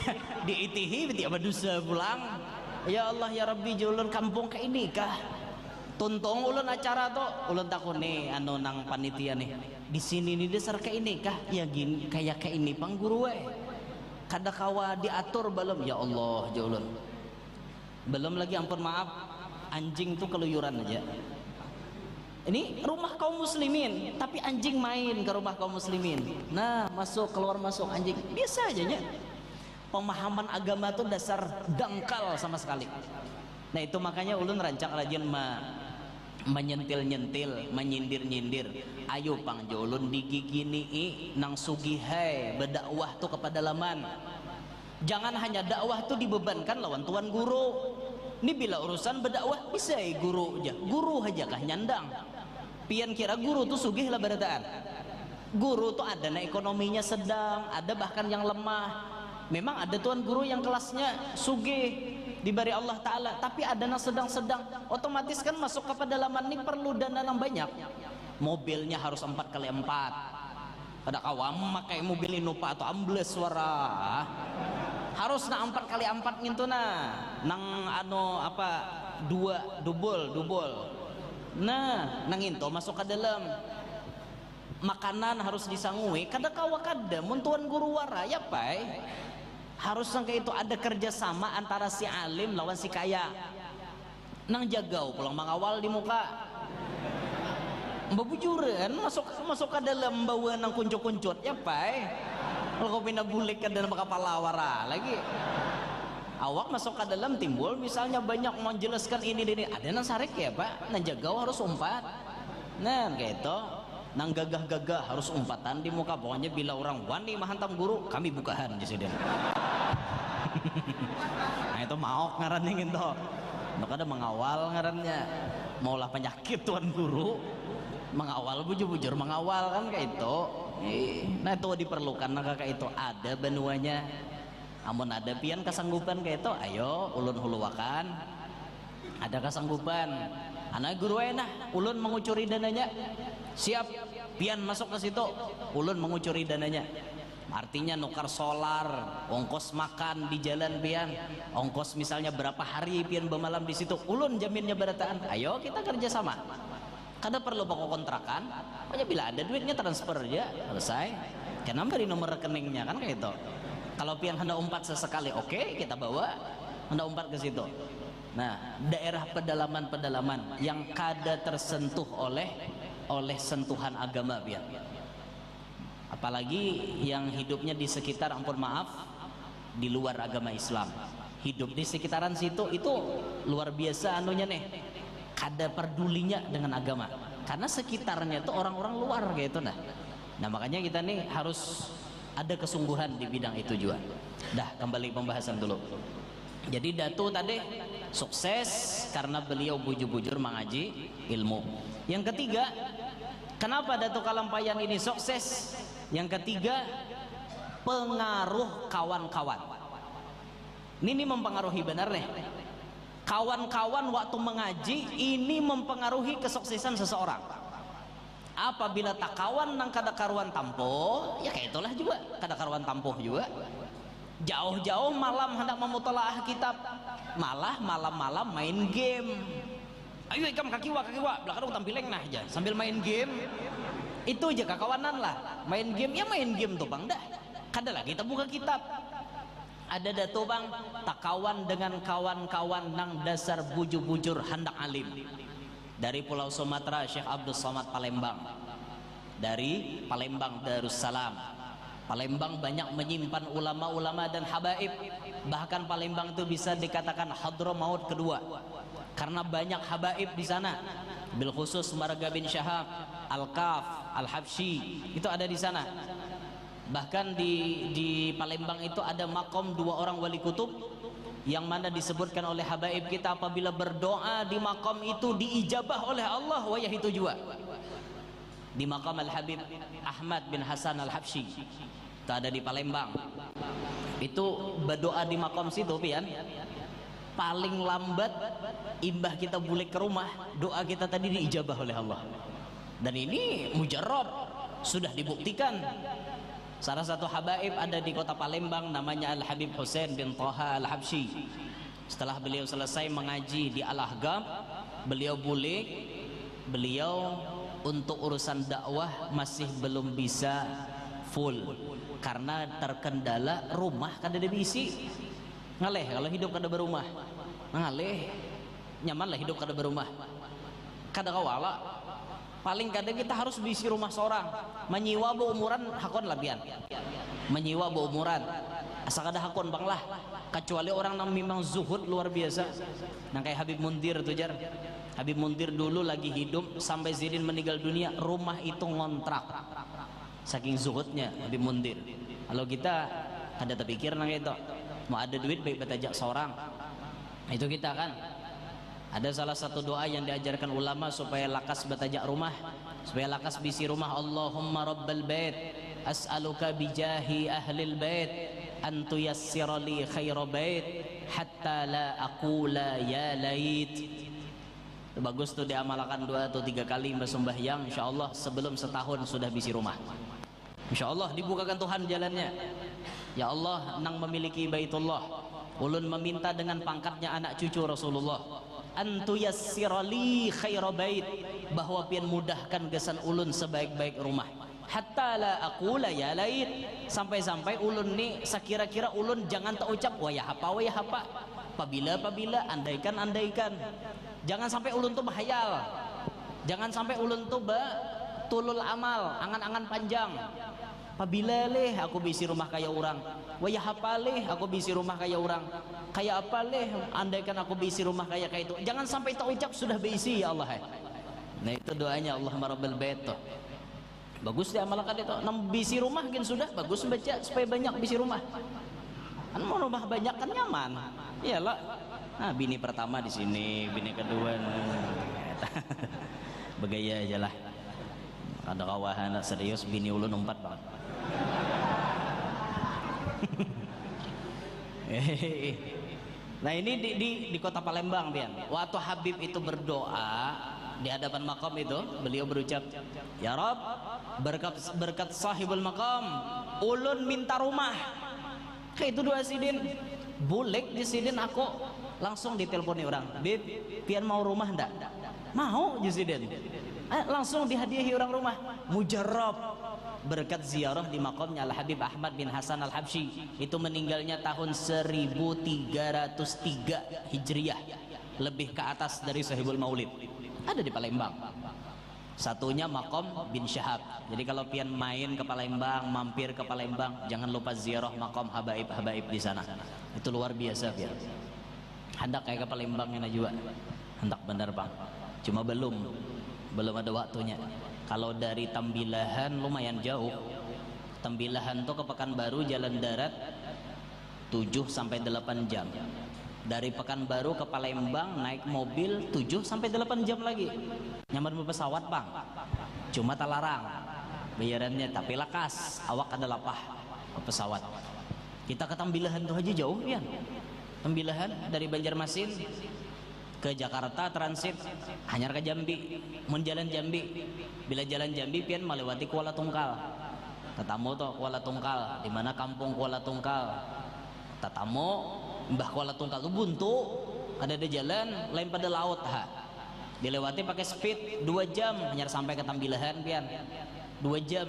di itihi tiap dosa pulang. Ya Allah ya Rabbi julun kampung ke ini kah tuntung ulun acara tuh ulun takut nih anu nang panitia nih di sini nih dasar ke ini kah? Ya gini kayak ke ini pang guru eh kada kawa diatur belum? Ya Allah julun belum lagi ampun maaf. Anjing tuh keluyuran aja. Ini rumah kaum muslimin tapi anjing main ke rumah kaum muslimin. Nah masuk keluar masuk anjing. Biasa aja ya pemahaman agama tuh dasar dangkal sama sekali. Nah itu makanya ulun rancang rajin ma menyentil-nyentil, menyindir-nyindir. Ayo pang jolun digigini nang sugihai berdakwah tuh kepada laman. Jangan hanya dakwah tuh dibebankan lawan tuan guru. Ini bila urusan berdakwah bisa ya guru aja. Guru aja kah nyandang pian kira guru tuh sugih lah berataan guru tuh ada nah ekonominya sedang ada bahkan yang lemah memang ada tuan guru yang kelasnya sugih diberi Allah Ta'ala. Tapi ada yang sedang-sedang otomatis kan masuk ke pedalaman ini perlu dana yang banyak. Mobilnya harus empat kali empat. Ada kawam pakai mobil inupa atau ambles suara. Harus na empat kali empat gitu nah. Nang ano apa dua dubol dubol nah nanginto masuk ke dalam. Makanan harus disangui. Kada kawa kada muntuan guru wara ya pai harus sangka itu ada kerjasama antara si alim lawan si kaya. Nang jagau pulang mengawal di muka. Babujuran masuk masuk ke dalam bawa nang kuncut-kuncut ya pai. Kalau kau pindah bulik ke dalam kapal lawara lagi. Awak masuk ke dalam timbul misalnya banyak menjelaskan ini ini. Ada yang sarik ya pak? Nang jagau harus umpat. Nah gitu nang gagah-gagah harus umpatan di muka. Pokoknya bila orang wani mahantam guru kami bukahan di sini (laughs) nah itu mau ngarannya gitu. Maka ada mengawal ngarannya. Maulah penyakit tuan guru. Mengawal bujur-bujur mengawal kan kayak itu. Nah itu diperlukan nah kakak itu. Ada benuanya. Amun ada pian kesanggupan kayak itu ayo ulun huluwakan ada kesanggupan. Anak guru enak ulun mengucuri dananya. Siap pian masuk ke situ ulun mengucuri dananya. Artinya nukar solar ongkos makan di jalan pian. Ongkos misalnya berapa hari pian bermalam di situ ulun jaminnya berataan ayo kita kerjasama kada perlu pokok kontrakan pokoknya bila ada duitnya transfer aja selesai. Kenapa di nomor rekeningnya kan kayak itu kalau pian hendak umpat sesekali oke okay, kita bawa hendak umpat ke situ. Nah daerah pedalaman-pedalaman yang kada tersentuh oleh oleh sentuhan agama pian apalagi yang hidupnya di sekitar ampun maaf di luar agama Islam. Hidup di sekitaran situ itu luar biasa anunya nih. Kada perdulinya dengan agama. Karena sekitarnya itu orang-orang luar gitu nah nah makanya kita nih harus ada kesungguhan di bidang itu juga. Dah kembali pembahasan dulu. Jadi Datu tadi sukses karena beliau bujur-bujur mengaji ilmu. Yang ketiga kenapa Datu Kalampayan ini sukses? Yang ketiga pengaruh kawan-kawan. Ini, ini mempengaruhi benar nih? Kawan-kawan waktu mengaji ini mempengaruhi kesuksesan seseorang. Apabila tak kawan nang kada karuan tampo ya kayak itulah juga kada karuan tampo juga. Jauh-jauh malam hendak memutolaah kitab malah malam-malam main game ayo ikam kaki wa kaki wa. Belakang tampileng nah aja. Sambil main game itu aja kakawanan lah. Main game ya main game tuh bang. Dah. Kada lah kita buka kitab. Ada dato bang. Tak kawan dengan kawan-kawan nang dasar bujur-bujur hendak alim. Dari Pulau Sumatera Syekh Abdul Somad Palembang. Dari Palembang Darussalam. Palembang banyak menyimpan ulama-ulama dan habaib. Bahkan Palembang itu bisa dikatakan Hadramaut kedua karena banyak habaib di sana. Bil khusus Marga bin Syahab Al-Kaf Al-Habsyi itu ada di sana. Bahkan di di Palembang itu ada makom dua orang wali kutub yang mana disebutkan oleh habaib kita apabila berdoa di makom itu diijabah oleh Allah wayah itu juga di makam Al-Habib Ahmad bin Hasan Al-Habsyi itu ada di Palembang. Itu berdoa di makom situ pian paling lambat imbah kita boleh ke rumah doa kita tadi diijabah oleh Allah dan ini mujarab sudah dibuktikan Salah satu habaib ada di kota Palembang namanya Al Habib Hussein bin Taha Al Habsyi. Setelah beliau selesai mengaji di Al Ahgam, beliau boleh beliau untuk urusan dakwah masih belum bisa full karena terkendala rumah kada ada bisi. Ngaleh kalau hidup kada berumah. Ngaleh. Nyaman lah hidup kada berumah. Kada kawala. Paling kadang kita harus bisi rumah seorang. Menyiwa bu umuran hakon labian menyiwa bu umuran asal ada hakon bang lah. Kecuali orang yang memang zuhud luar biasa. Nah kayak Habib Mundir tuh jar. Habib Mundir dulu lagi hidup sampai Zidin meninggal dunia rumah itu ngontrak. Saking zuhudnya Habib Mundir. Kalau kita ada terpikir nang itu mau ada duit baik betajak seorang itu kita kan ada salah satu doa yang diajarkan ulama supaya lakas bertajak rumah, supaya lakas bisi rumah. Allahumma rabbal bait, as'aluka bijahi ahlil bait an tuyassira li khaira bait hatta la aqula ya lait. Bagus tuh diamalkan dua atau tiga kali bersembahyang insyaallah sebelum setahun sudah bisi rumah. Insyaallah dibukakan Tuhan jalannya. Ya Allah nang memiliki baitullah. Ulun meminta dengan pangkatnya anak cucu Rasulullah. Antu yassirali khaira bait bahwa pian mudahkan gesan ulun sebaik-baik rumah. Hatta la aqula ya lait sampai-sampai ulun ni sekira-kira ulun jangan tak ucap wah ya apa wah ya apa? Apabila apabila andaikan andaikan. Jangan sampai ulun tu bahayal. Jangan sampai ulun tu ba tulul amal angan-angan panjang apabila leh aku bisi rumah kaya orang? Wayah apa leh aku bisi rumah kaya orang? Kaya apa leh andaikan aku bisi rumah kaya kayak itu? Jangan sampai tak ucap sudah bisi ya Allah nah itu doanya Allah marabbal bait tuh. Bagus diamalkan itu. Nam bisi rumah kan sudah bagus baca supaya banyak bisi rumah. Kan mau rumah banyak kan nyaman. Iyalah. Nah bini pertama di sini bini kedua (laughs) begaya aja lah. Ada kawahan serius bini ulun empat banget (laughs) nah ini di, di, di kota Palembang Pian. Waktu Habib itu berdoa di hadapan makam itu, beliau berucap, Ya Rob, berkat, berkat sahibul makam, ulun minta rumah. Kayak itu dua sidin. Bulek di sidin aku langsung diteleponi orang. Bib, pian mau rumah ndak? Mau di sidin. Eh, langsung dihadiahi orang rumah. Mujarab berkat ziarah di makamnya Al Habib Ahmad bin Hasan Al Habsyi. Itu meninggalnya tahun 1303 Hijriah lebih ke atas dari Sahibul Maulid. Ada di Palembang. Satunya makom bin Syahab. Jadi kalau pian main ke Palembang mampir ke Palembang jangan lupa ziarah makom habaib habaib di sana. Itu luar biasa pian. Hendak kayak ke Palembang ini juga. Hendak benar bang cuma belum. Belum ada waktunya kalau dari Tambilahan lumayan jauh. Tambilahan tuh ke Pekanbaru jalan darat 7 sampai 8 jam. Dari Pekanbaru ke Palembang naik mobil 7 sampai 8 jam lagi. Nyaman pesawat bang. Cuma talarang bayarannya tapi lakas. Awak ada lapah ke pesawat. Kita ke Tambilahan tuh aja jauh ya Tambilahan dari Banjarmasin ke Jakarta transit hanya ke Jambi mun jalan Jambi. Bila jalan Jambi pian melewati Kuala Tungkal. Tetamu tuh Kuala Tungkal di mana kampung Kuala Tungkal? Tetamu Mbah Kuala Tungkal tuh buntu. Ada di jalan lain pada laut ha. Dilewati pakai speed dua jam hanya sampai ke Tambilahan pian. Dua jam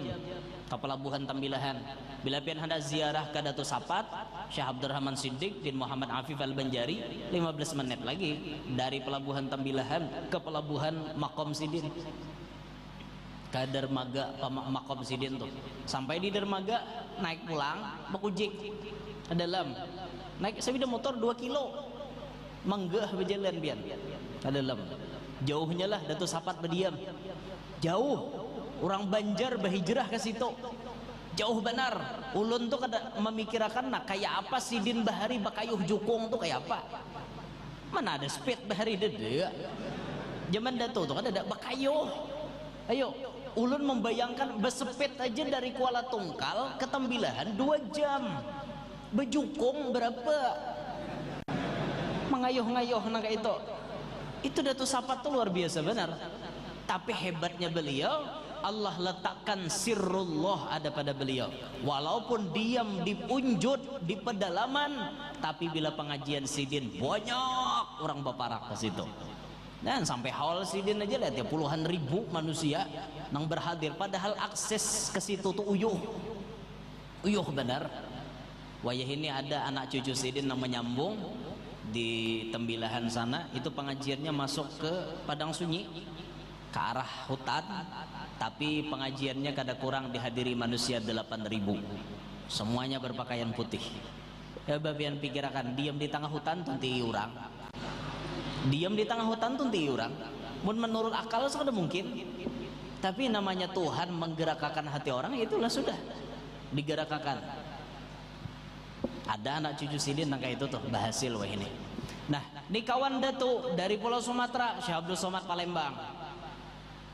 ke pelabuhan Tambilahan. Bila pian hendak ziarah ke Datu Sapat Syekh Abdurrahman Siddiq bin Muhammad Afif Al-Banjari 15 menit lagi dari pelabuhan Tambilahan ke pelabuhan Makom Sidin. Ke dermaga Makom Sidin tuh. Sampai di dermaga naik pulang bakujik ke dalam. Naik sepeda motor 2 kilo. Menggah berjalan bian ke dalam. Jauhnya lah Datu Sapat berdiam. Jauh orang Banjar berhijrah ke situ. Jauh benar. Ulun tuh kada memikirkan nah kayak apa sidin bahari bakayuh jukung tuh kayak apa? Mana ada speed bahari dede? Zaman datu tuh kan ada bakayuh. Ayo ulun membayangkan besepit aja dari Kuala Tungkal ke Tembilahan dua jam. Bejukung berapa? Mengayuh-ngayuh nang itu. Itu datu sapat tuh luar biasa benar. Tapi hebatnya beliau Allah letakkan sirrullah ada pada beliau. Walaupun diam di punjut di pedalaman tapi bila pengajian sidin banyak orang baparak ke situ. Dan sampai haul sidin aja lihat ya puluhan ribu manusia yang berhadir. Padahal akses ke situ tuh uyuh. Uyuh benar. Wayah ini ada anak cucu sidin yang menyambung di tembilahan sana. Itu pengajiannya masuk ke padang sunyi ke arah hutan tapi pengajiannya kada kurang dihadiri manusia 8000 semuanya berpakaian putih. Ya babian pikirakan diam di tengah hutan tunti orang diam di tengah hutan tunti orang mun menurut akal sudah mungkin. Tapi namanya Tuhan menggerakkan hati orang itulah sudah digerakkan. Ada anak cucu sidin nangka itu tuh bahasil wah ini. Nah ini kawan datu dari Pulau Sumatera Syekh Abdul Somad Palembang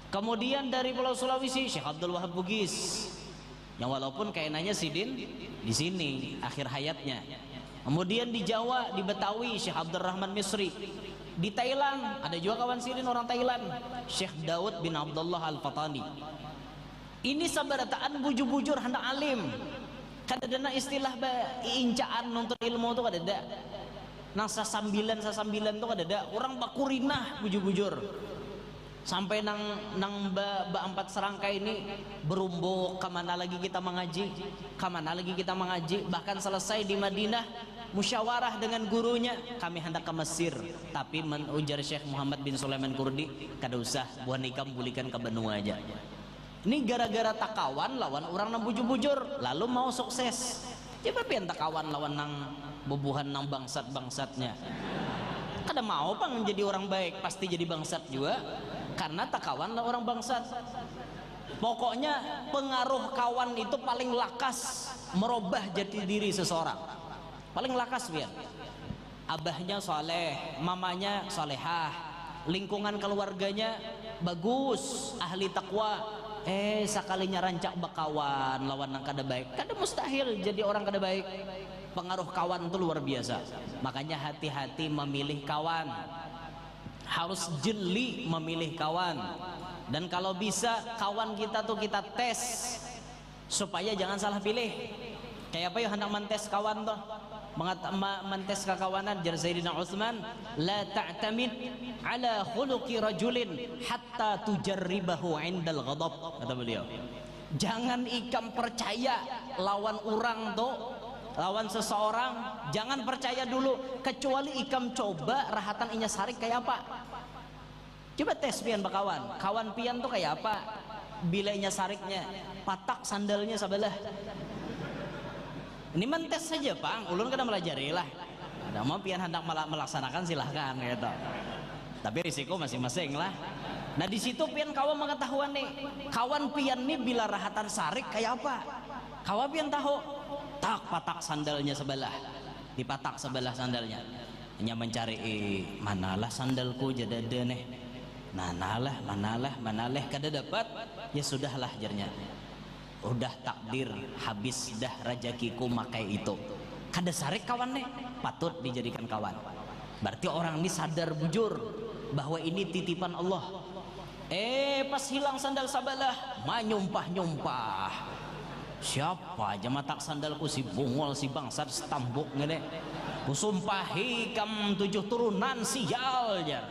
Kemudian dari Pulau Sulawesi Syekh Abdul Wahab Bugis yang walaupun kainannya Sidin di sini akhir hayatnya. Kemudian di Jawa di Betawi Syekh Abdul Rahman Misri. Di Thailand ada juga kawan Sidin orang Thailand Syekh Daud bin Abdullah Al-Fatani. Ini sabarataan bujur-bujur hendak alim. Kan ada istilah ba incaan nuntut ilmu tuh ada ada. Nang sasambilan sasambilan tuh ada ada. Orang bakurinah bujur-bujur sampai nang nang ba, ba empat serangkai ini berumbuk ke mana lagi kita mengaji? Ke mana lagi kita mengaji? Bahkan selesai di Madinah musyawarah dengan gurunya kami hendak ke Mesir. Tapi menujar Syekh Muhammad bin Sulaiman Kurdi kada usah buah nikam bulikan ke benua aja. Ini gara-gara takawan lawan orang nang bujur-bujur lalu mau sukses. Coba pian takawan lawan nang bubuhan nang bangsat-bangsatnya. Kada mau pang menjadi orang baik pasti jadi bangsat juga karena tak kawan lah orang bangsat pokoknya pengaruh kawan itu paling lakas merubah jati diri seseorang. Paling lakas biar abahnya soleh mamanya solehah lingkungan keluarganya bagus ahli takwa eh sekalinya rancak bakawan lawan yang kada baik. Kada mustahil jadi orang kada baik. Pengaruh kawan itu luar biasa. Makanya hati-hati memilih kawan harus jeli memilih kawan. Dan kalau bisa kawan kita tuh kita tes. Supaya jangan salah pilih. Kayak apa ya hendak mentes kawan tuh? Mentes kekawanan jar Sayyidina Utsman la ta'tamid ala khuluqi rajulin hatta tujarribahu indal ghadab kata beliau. Jangan ikam percaya lawan orang tuh lawan seseorang jangan percaya dulu. Kecuali ikam coba rahatan inya sarik kayak apa? Coba tes pian bakawan kawan. Pian tuh kayak apa? Bila inya sariknya. Patak sandalnya sebelah ini mentes saja pang ulun kada melajari lah. Ada mau pian hendak melaksanakan silahkan gitu. Tapi risiko masing-masing lah. Nah di situ pian kawan mengetahuan nih. Kawan pian nih bila rahatan sarik kayak apa? Kawan pian tahu tak patak sandalnya sebelah. Dipatak sebelah sandalnya. Hanya mencari eh, manalah sandalku jadi nih manalah manalah manalah kada dapat. Ya sudahlah jernya. Udah takdir habis dah rajakiku makai itu. Kada sarik kawan nih patut dijadikan kawan. Berarti orang ini sadar bujur bahwa ini titipan Allah. Eh pas hilang sandal sabalah. Manyumpah-nyumpah siapa aja matak sandalku si bungol si bangsat setambuk ngene kusumpahi kam tujuh turunan sial jar.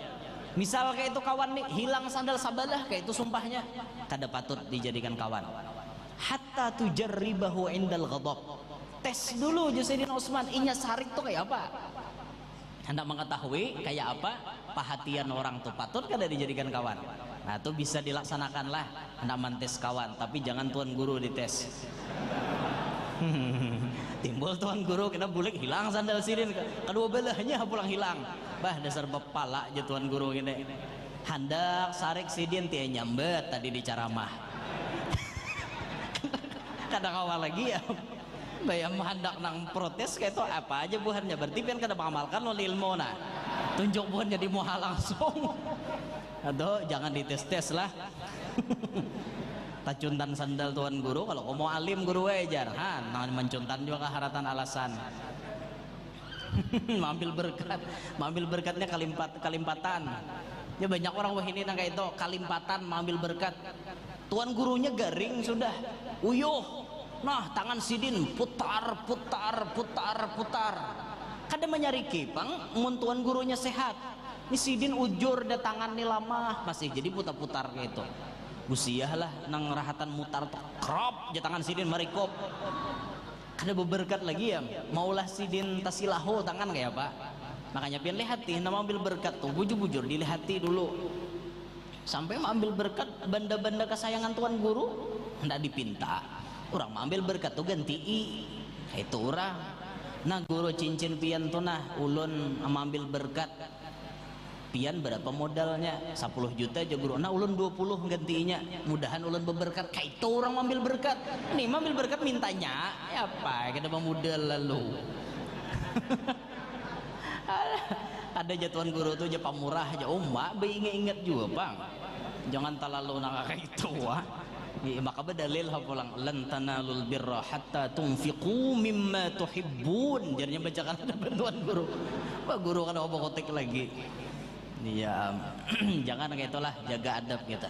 Misal kayak itu kawan nih hilang sandal sabalah kayak itu sumpahnya. Kada patut dijadikan kawan. Hatta tujarribahu indal ghadab. Tes dulu Jusaidin Osman inya sarik tuh kayak apa? Hendak mengetahui kayak apa perhatian orang tuh patut kada dijadikan kawan nah itu bisa dilaksanakan lah. Hendak mantes kawan tapi jangan tuan guru dites. (laughs) Timbul tuan guru kena bulik hilang sandal sirin. Kedua belahnya pulang hilang. Bah dasar bepala aja tuan guru gini. Hendak sarik sidin tia nyambet tadi di caramah (laughs) kadang awal lagi ya. Bayam hendak nang protes kayak itu apa aja buhannya? Berarti pian kada mengamalkan lo ilmu nah. Tunjuk buhan jadi muha langsung (laughs) atau jangan dites-tes lah. (laughs) Tacuntan sandal tuan guru kalau kamu alim guru wajar ha nah mencuntan juga keharatan alasan. (laughs) Mambil berkat mambil berkatnya kalimpat kalimpatan. Ya banyak orang wah ini kayak itu kalimpatan mambil berkat. Tuan gurunya garing sudah uyuh. Nah tangan sidin putar putar putar putar. Kada menyari kipang mun tuan gurunya sehat ini sidin ujur da tangan ni lama. Masih jadi putar-putar kayak itu. Busiah lah nang rahatan mutar krop ja tangan sidin marikop kada beberkat lagi ya maulah sidin tasilahu tangan kayak apa makanya pian lihati nama ambil berkat tuh bujur-bujur dilihati dulu. Sampai ambil berkat benda-benda kesayangan tuan guru hendak dipinta. Orang ambil berkat tuh ganti i. Itu orang nah guru cincin pian tuh nah ulun ambil berkat pian berapa modalnya? 10 juta aja guru. Nah ulun 20 gantinya. Mudahan ulun berberkat. Kayak itu orang ambil berkat. Nih ambil berkat mintanya. Ya apa? Kita modal lalu. (laughs) Ada jatuhan guru tuh aja pamurah aja. Oh mak inget-inget juga bang. Jangan terlalu nak kayak itu wah Ya, maka berdalil ha pulang. Lan tanalul birra hatta tunfiqu mimma tuhibbun. Jadinya bacakan ada bantuan guru. Pak guru kan apa kotek lagi Iya, (clears throat) jangan kayak itulah jaga adab kita.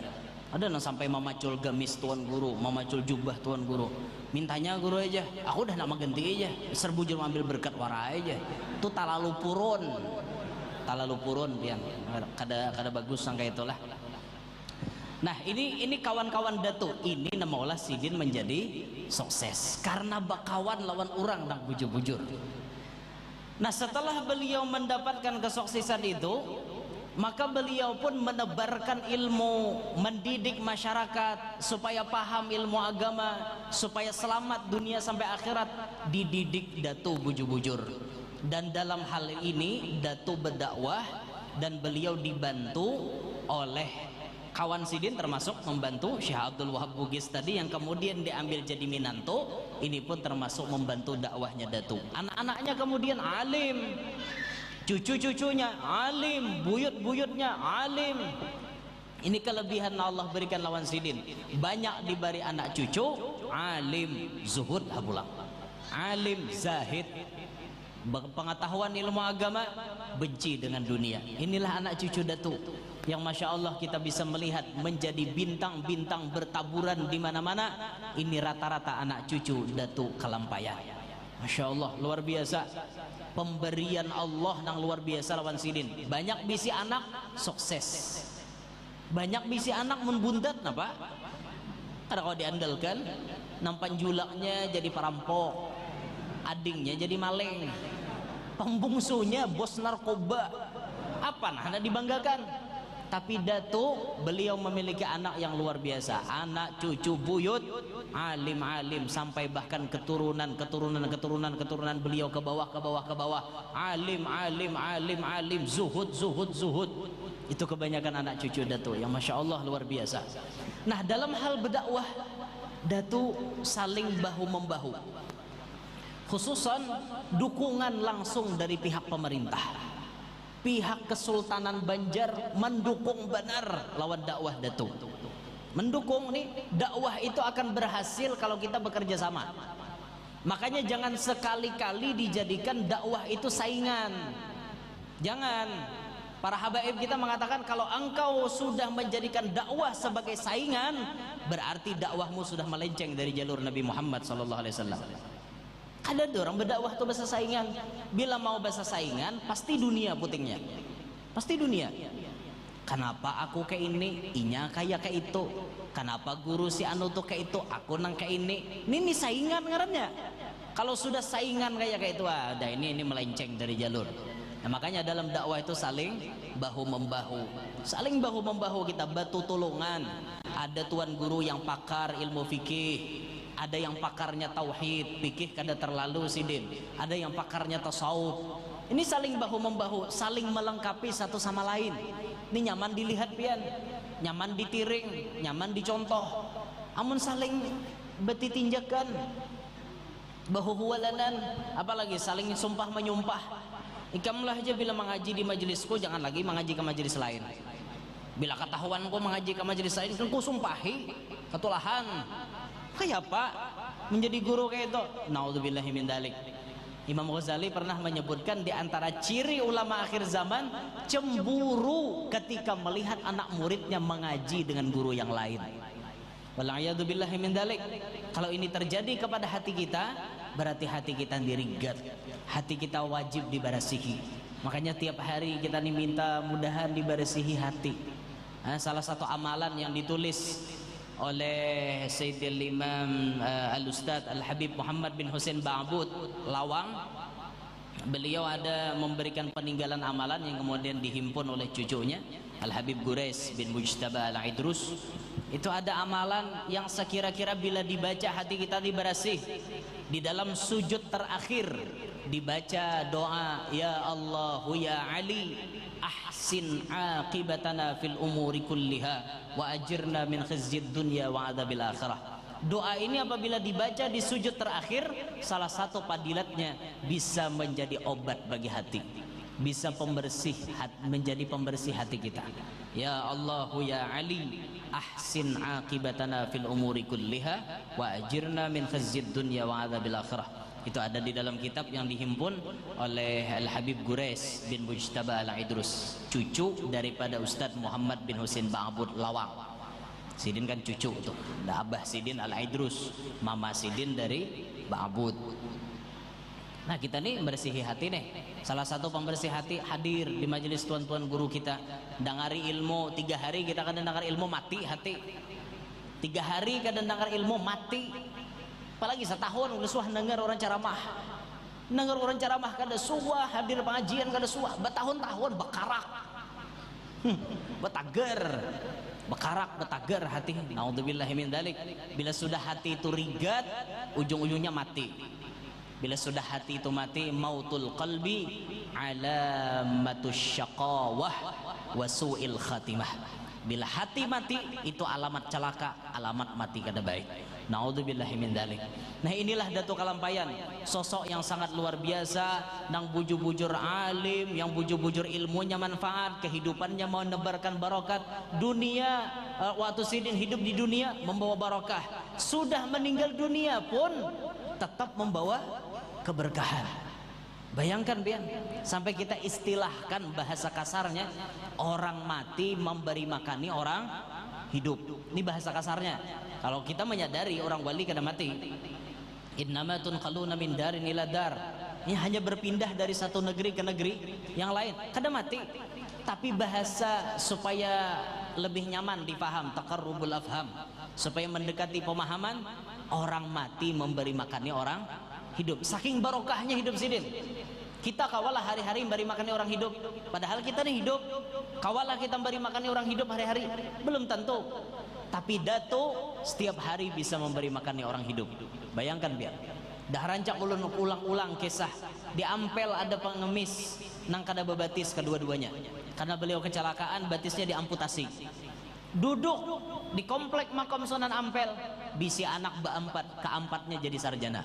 Ada yang sampai memacul gamis tuan guru, memacul jubah tuan guru. Mintanya guru aja, aku udah nama ganti aja, serbu jam ambil berkat wara aja. Itu talalu purun, talalu purun pian. Kada kada bagus sangka itulah. Nah ini ini kawan-kawan datu ini nama olah sidin menjadi sukses karena bakawan lawan orang dan bujur-bujur. Nah setelah beliau mendapatkan kesuksesan itu maka beliau pun menebarkan ilmu mendidik masyarakat supaya paham ilmu agama supaya selamat dunia sampai akhirat dididik datu bujur-bujur dan dalam hal ini datu berdakwah dan beliau dibantu oleh kawan sidin termasuk membantu Syekh Abdul Wahab Bugis tadi yang kemudian diambil jadi minanto ini pun termasuk membantu dakwahnya datu. Anak-anaknya kemudian alim cucu-cucunya alim buyut-buyutnya alim. Ini kelebihan Allah berikan lawan sidin. Banyak diberi anak cucu alim zuhud habulang alim zahid. Pengetahuan ilmu agama benci dengan dunia. Inilah anak cucu datu yang masya Allah kita bisa melihat menjadi bintang-bintang bertaburan di mana-mana. Ini rata-rata anak cucu datu kalampayan masya Allah luar biasa pemberian Allah yang luar biasa lawan sidin. Banyak bisi anak sukses. Banyak bisi anak membundat napa? Ada kalau diandalkan nampan julaknya jadi perampok adingnya jadi maling pembungsunya bos narkoba. Apa nah dibanggakan tapi Datu beliau memiliki anak yang luar biasa. Anak cucu buyut alim alim. Sampai bahkan keturunan keturunan keturunan keturunan beliau ke bawah ke bawah ke bawah. Alim alim alim alim. Zuhud zuhud zuhud. Itu kebanyakan anak cucu Datu yang masya Allah luar biasa. Nah dalam hal berdakwah Datu saling bahu membahu. Khususan dukungan langsung dari pihak pemerintah pihak Kesultanan Banjar mendukung benar lawan dakwah Datuk. Mendukung nih dakwah itu akan berhasil kalau kita bekerja sama. Makanya jangan sekali-kali dijadikan dakwah itu saingan. Jangan. Para habaib kita mengatakan kalau engkau sudah menjadikan dakwah sebagai saingan berarti dakwahmu sudah melenceng dari jalur Nabi Muhammad wasallam ada orang berdakwah tuh bahasa saingan bila mau bahasa saingan pasti dunia putingnya pasti dunia Kenapa aku kayak ini? Inya kayak kayak itu. Kenapa guru si anu tuh kayak itu? Aku nang kayak ini. Ini, saingan ngarannya. Kalau sudah saingan kayak kayak itu ada ini ini melenceng dari jalur. Nah, makanya dalam dakwah itu saling bahu membahu. Saling bahu membahu kita batu tulungan. Ada tuan guru yang pakar ilmu fikih, ada yang pakarnya tauhid, fikih kada terlalu sidin. Ada yang pakarnya tasawuf. Ini saling bahu membahu, saling melengkapi satu sama lain. Ini nyaman dilihat pian. Nyaman ditiring nyaman dicontoh. Amun saling beti tinjakan bahu huwalanan apalagi saling sumpah menyumpah. Ikamlah aja bila mengaji di majelisku jangan lagi mengaji ke majelis lain. Bila ketahuan kau mengaji ke majelis lain kau sumpahi ketulahan kayak apa menjadi guru kayak itu naudzubillahi min dalik Imam Ghazali pernah menyebutkan di antara ciri ulama akhir zaman cemburu ketika melihat anak muridnya mengaji dengan guru yang lain. min dalik. Kalau ini terjadi kepada hati kita, berarti hati kita dirigat. Hati kita wajib dibarasihi. Makanya tiap hari kita diminta mudahan dibarasihi hati. Nah, salah satu amalan yang ditulis oleh Sayyidil Imam uh, Al-Ustadz Al-Habib Muhammad bin Hussein Ba'bud Lawang. Beliau ada memberikan peninggalan amalan yang kemudian dihimpun oleh cucunya Al-Habib Gures bin Mujtaba Al-Idrus. Itu ada amalan yang sekira-kira bila dibaca hati kita diberasih di dalam sujud terakhir dibaca doa ya Allah ya Ali ahsin aqibatana fil umuri kulliha wa ajirna min khizyid dunya wa adabil akhirah. Doa ini apabila dibaca di sujud terakhir salah satu padilatnya bisa menjadi obat bagi hati bisa pembersih menjadi pembersih hati kita. Ya Allah ya Ali ahsin aqibatana fil umuri kulliha wa ajirna min khizyid dunya wa adabil akhirah itu ada di dalam kitab yang dihimpun oleh Al Habib Gures bin Mujtaba Al Idrus cucu daripada Ustadz Muhammad bin Husin Ba'abud Lawang. Sidin kan cucu tuh. Ada Abah Sidin Al Idrus Mama Sidin dari Ba'abud Nah kita nih bersihi hati nih. Salah satu pembersih hati hadir di majelis tuan-tuan guru kita. Dengari ilmu Tiga hari kita akan dengar ilmu mati hati. Tiga hari kita dengar ilmu mati apalagi setahun udah suah dengar orang ceramah. Dengar orang ceramah kada suah hadir pengajian kada suah. Bertahun-tahun bekarak. Hmm, betager. Bekarak betager hati. Naudzubillah min dalik. Bila sudah hati itu rigat ujung-ujungnya mati bila sudah hati itu mati mautul qalbi alamatus syaqawah wa su'il khatimah bila hati mati itu alamat celaka alamat mati kada baik Naudzubillahi min dalik. Nah inilah Datuk Kalampayan, sosok yang sangat luar biasa, nang bujur-bujur alim, yang bujur-bujur ilmunya manfaat, kehidupannya mau menebarkan barokat. Dunia uh, waktu sidin hidup di dunia membawa barokah. Sudah meninggal dunia pun tetap membawa keberkahan. Bayangkan Bian, sampai kita istilahkan bahasa kasarnya orang mati memberi makani orang hidup. Ini bahasa kasarnya. Kalau kita menyadari orang wali kena mati innama tunqaluna min darin ila dar. Ini hanya berpindah dari satu negeri ke negeri yang lain. Kada mati. Tapi bahasa supaya lebih nyaman dipaham taqarrubul afham. Supaya mendekati pemahaman orang mati memberi makannya orang hidup saking barokahnya hidup sidin kita kawalah hari-hari memberi makannya orang hidup padahal kita nih hidup kawalah kita memberi makannya orang hidup hari-hari belum tentu tapi Dato setiap hari bisa memberi makannya orang hidup. Bayangkan biar. Dah rancak ulun ulang-ulang kisah di Ampel ada pengemis nang kada bebatis kedua-duanya. Karena beliau kecelakaan batisnya diamputasi. Duduk di komplek makam Sunan Ampel, bisi anak keempat, keempatnya jadi sarjana.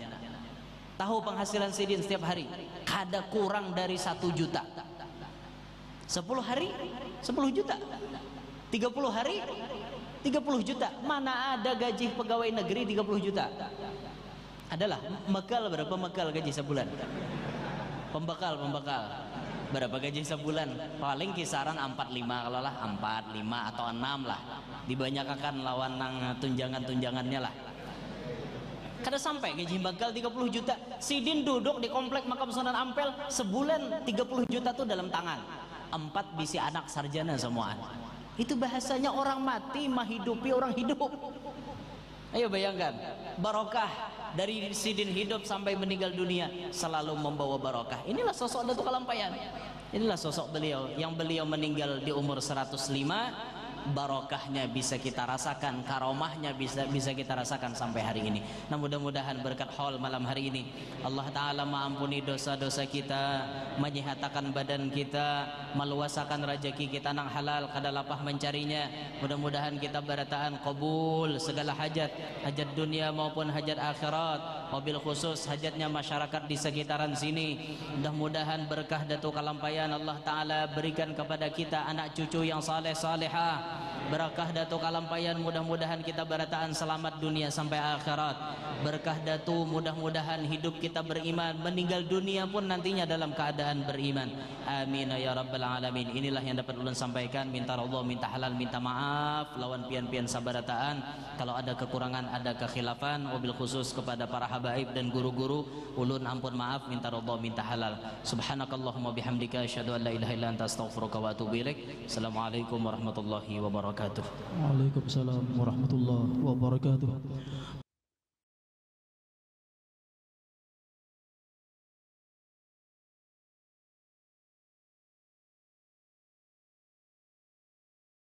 Tahu penghasilan Sidin setiap hari? Kada kurang dari satu juta. Sepuluh hari, sepuluh juta. Tiga puluh hari, 30 juta. Mana ada gaji pegawai negeri 30 juta? Adalah mekal berapa mekal gaji sebulan? Pembekal pembekal. Berapa gaji sebulan? Paling kisaran 45 kalau lah 4 5 atau 6 lah. Dibanyakan lawan nang tunjangan-tunjangannya lah kada sampai gaji bakal 30 juta. Sidin duduk di komplek makam Sunan Ampel sebulan 30 juta tuh dalam tangan. Empat bisi anak sarjana semua. Itu bahasanya orang mati menghidupi orang hidup. Ayo bayangkan, barokah dari sidin hidup sampai meninggal dunia selalu membawa barokah. Inilah sosok Datuk Kalampayan. Inilah sosok beliau. Yang beliau meninggal di umur 105 barokahnya bisa kita rasakan, karomahnya bisa bisa kita rasakan sampai hari ini. Nah mudah-mudahan berkat haul malam hari ini Allah Taala mengampuni dosa-dosa kita, menyehatakan badan kita, meluasakan rezeki kita nang halal, kada lapah mencarinya. Mudah-mudahan kita berataan kabul segala hajat, hajat dunia maupun hajat akhirat. Mobil khusus hajatnya masyarakat di sekitaran sini. Mudah-mudahan berkah Datuk Kalampayan Allah Taala berikan kepada kita anak cucu yang saleh salehah Berkah Datu Kalampayan mudah-mudahan kita berataan selamat dunia sampai akhirat. Berkah Datu mudah-mudahan hidup kita beriman, meninggal dunia pun nantinya dalam keadaan beriman. Amin ya rabbal alamin. Inilah yang dapat ulun sampaikan. Minta Allah, minta halal, minta maaf lawan pian-pian sabarataan. Kalau ada kekurangan, ada kekhilafan, wabil khusus kepada para habaib dan guru-guru, ulun ampun maaf, minta Allah, minta halal. Subhanakallahumma bihamdika asyhadu an la ilaha illa anta astaghfiruka wa atubu ilaik. Assalamualaikum warahmatullahi wabarakatuh. Waalaikumsalam warahmatullahi wabarakatuh.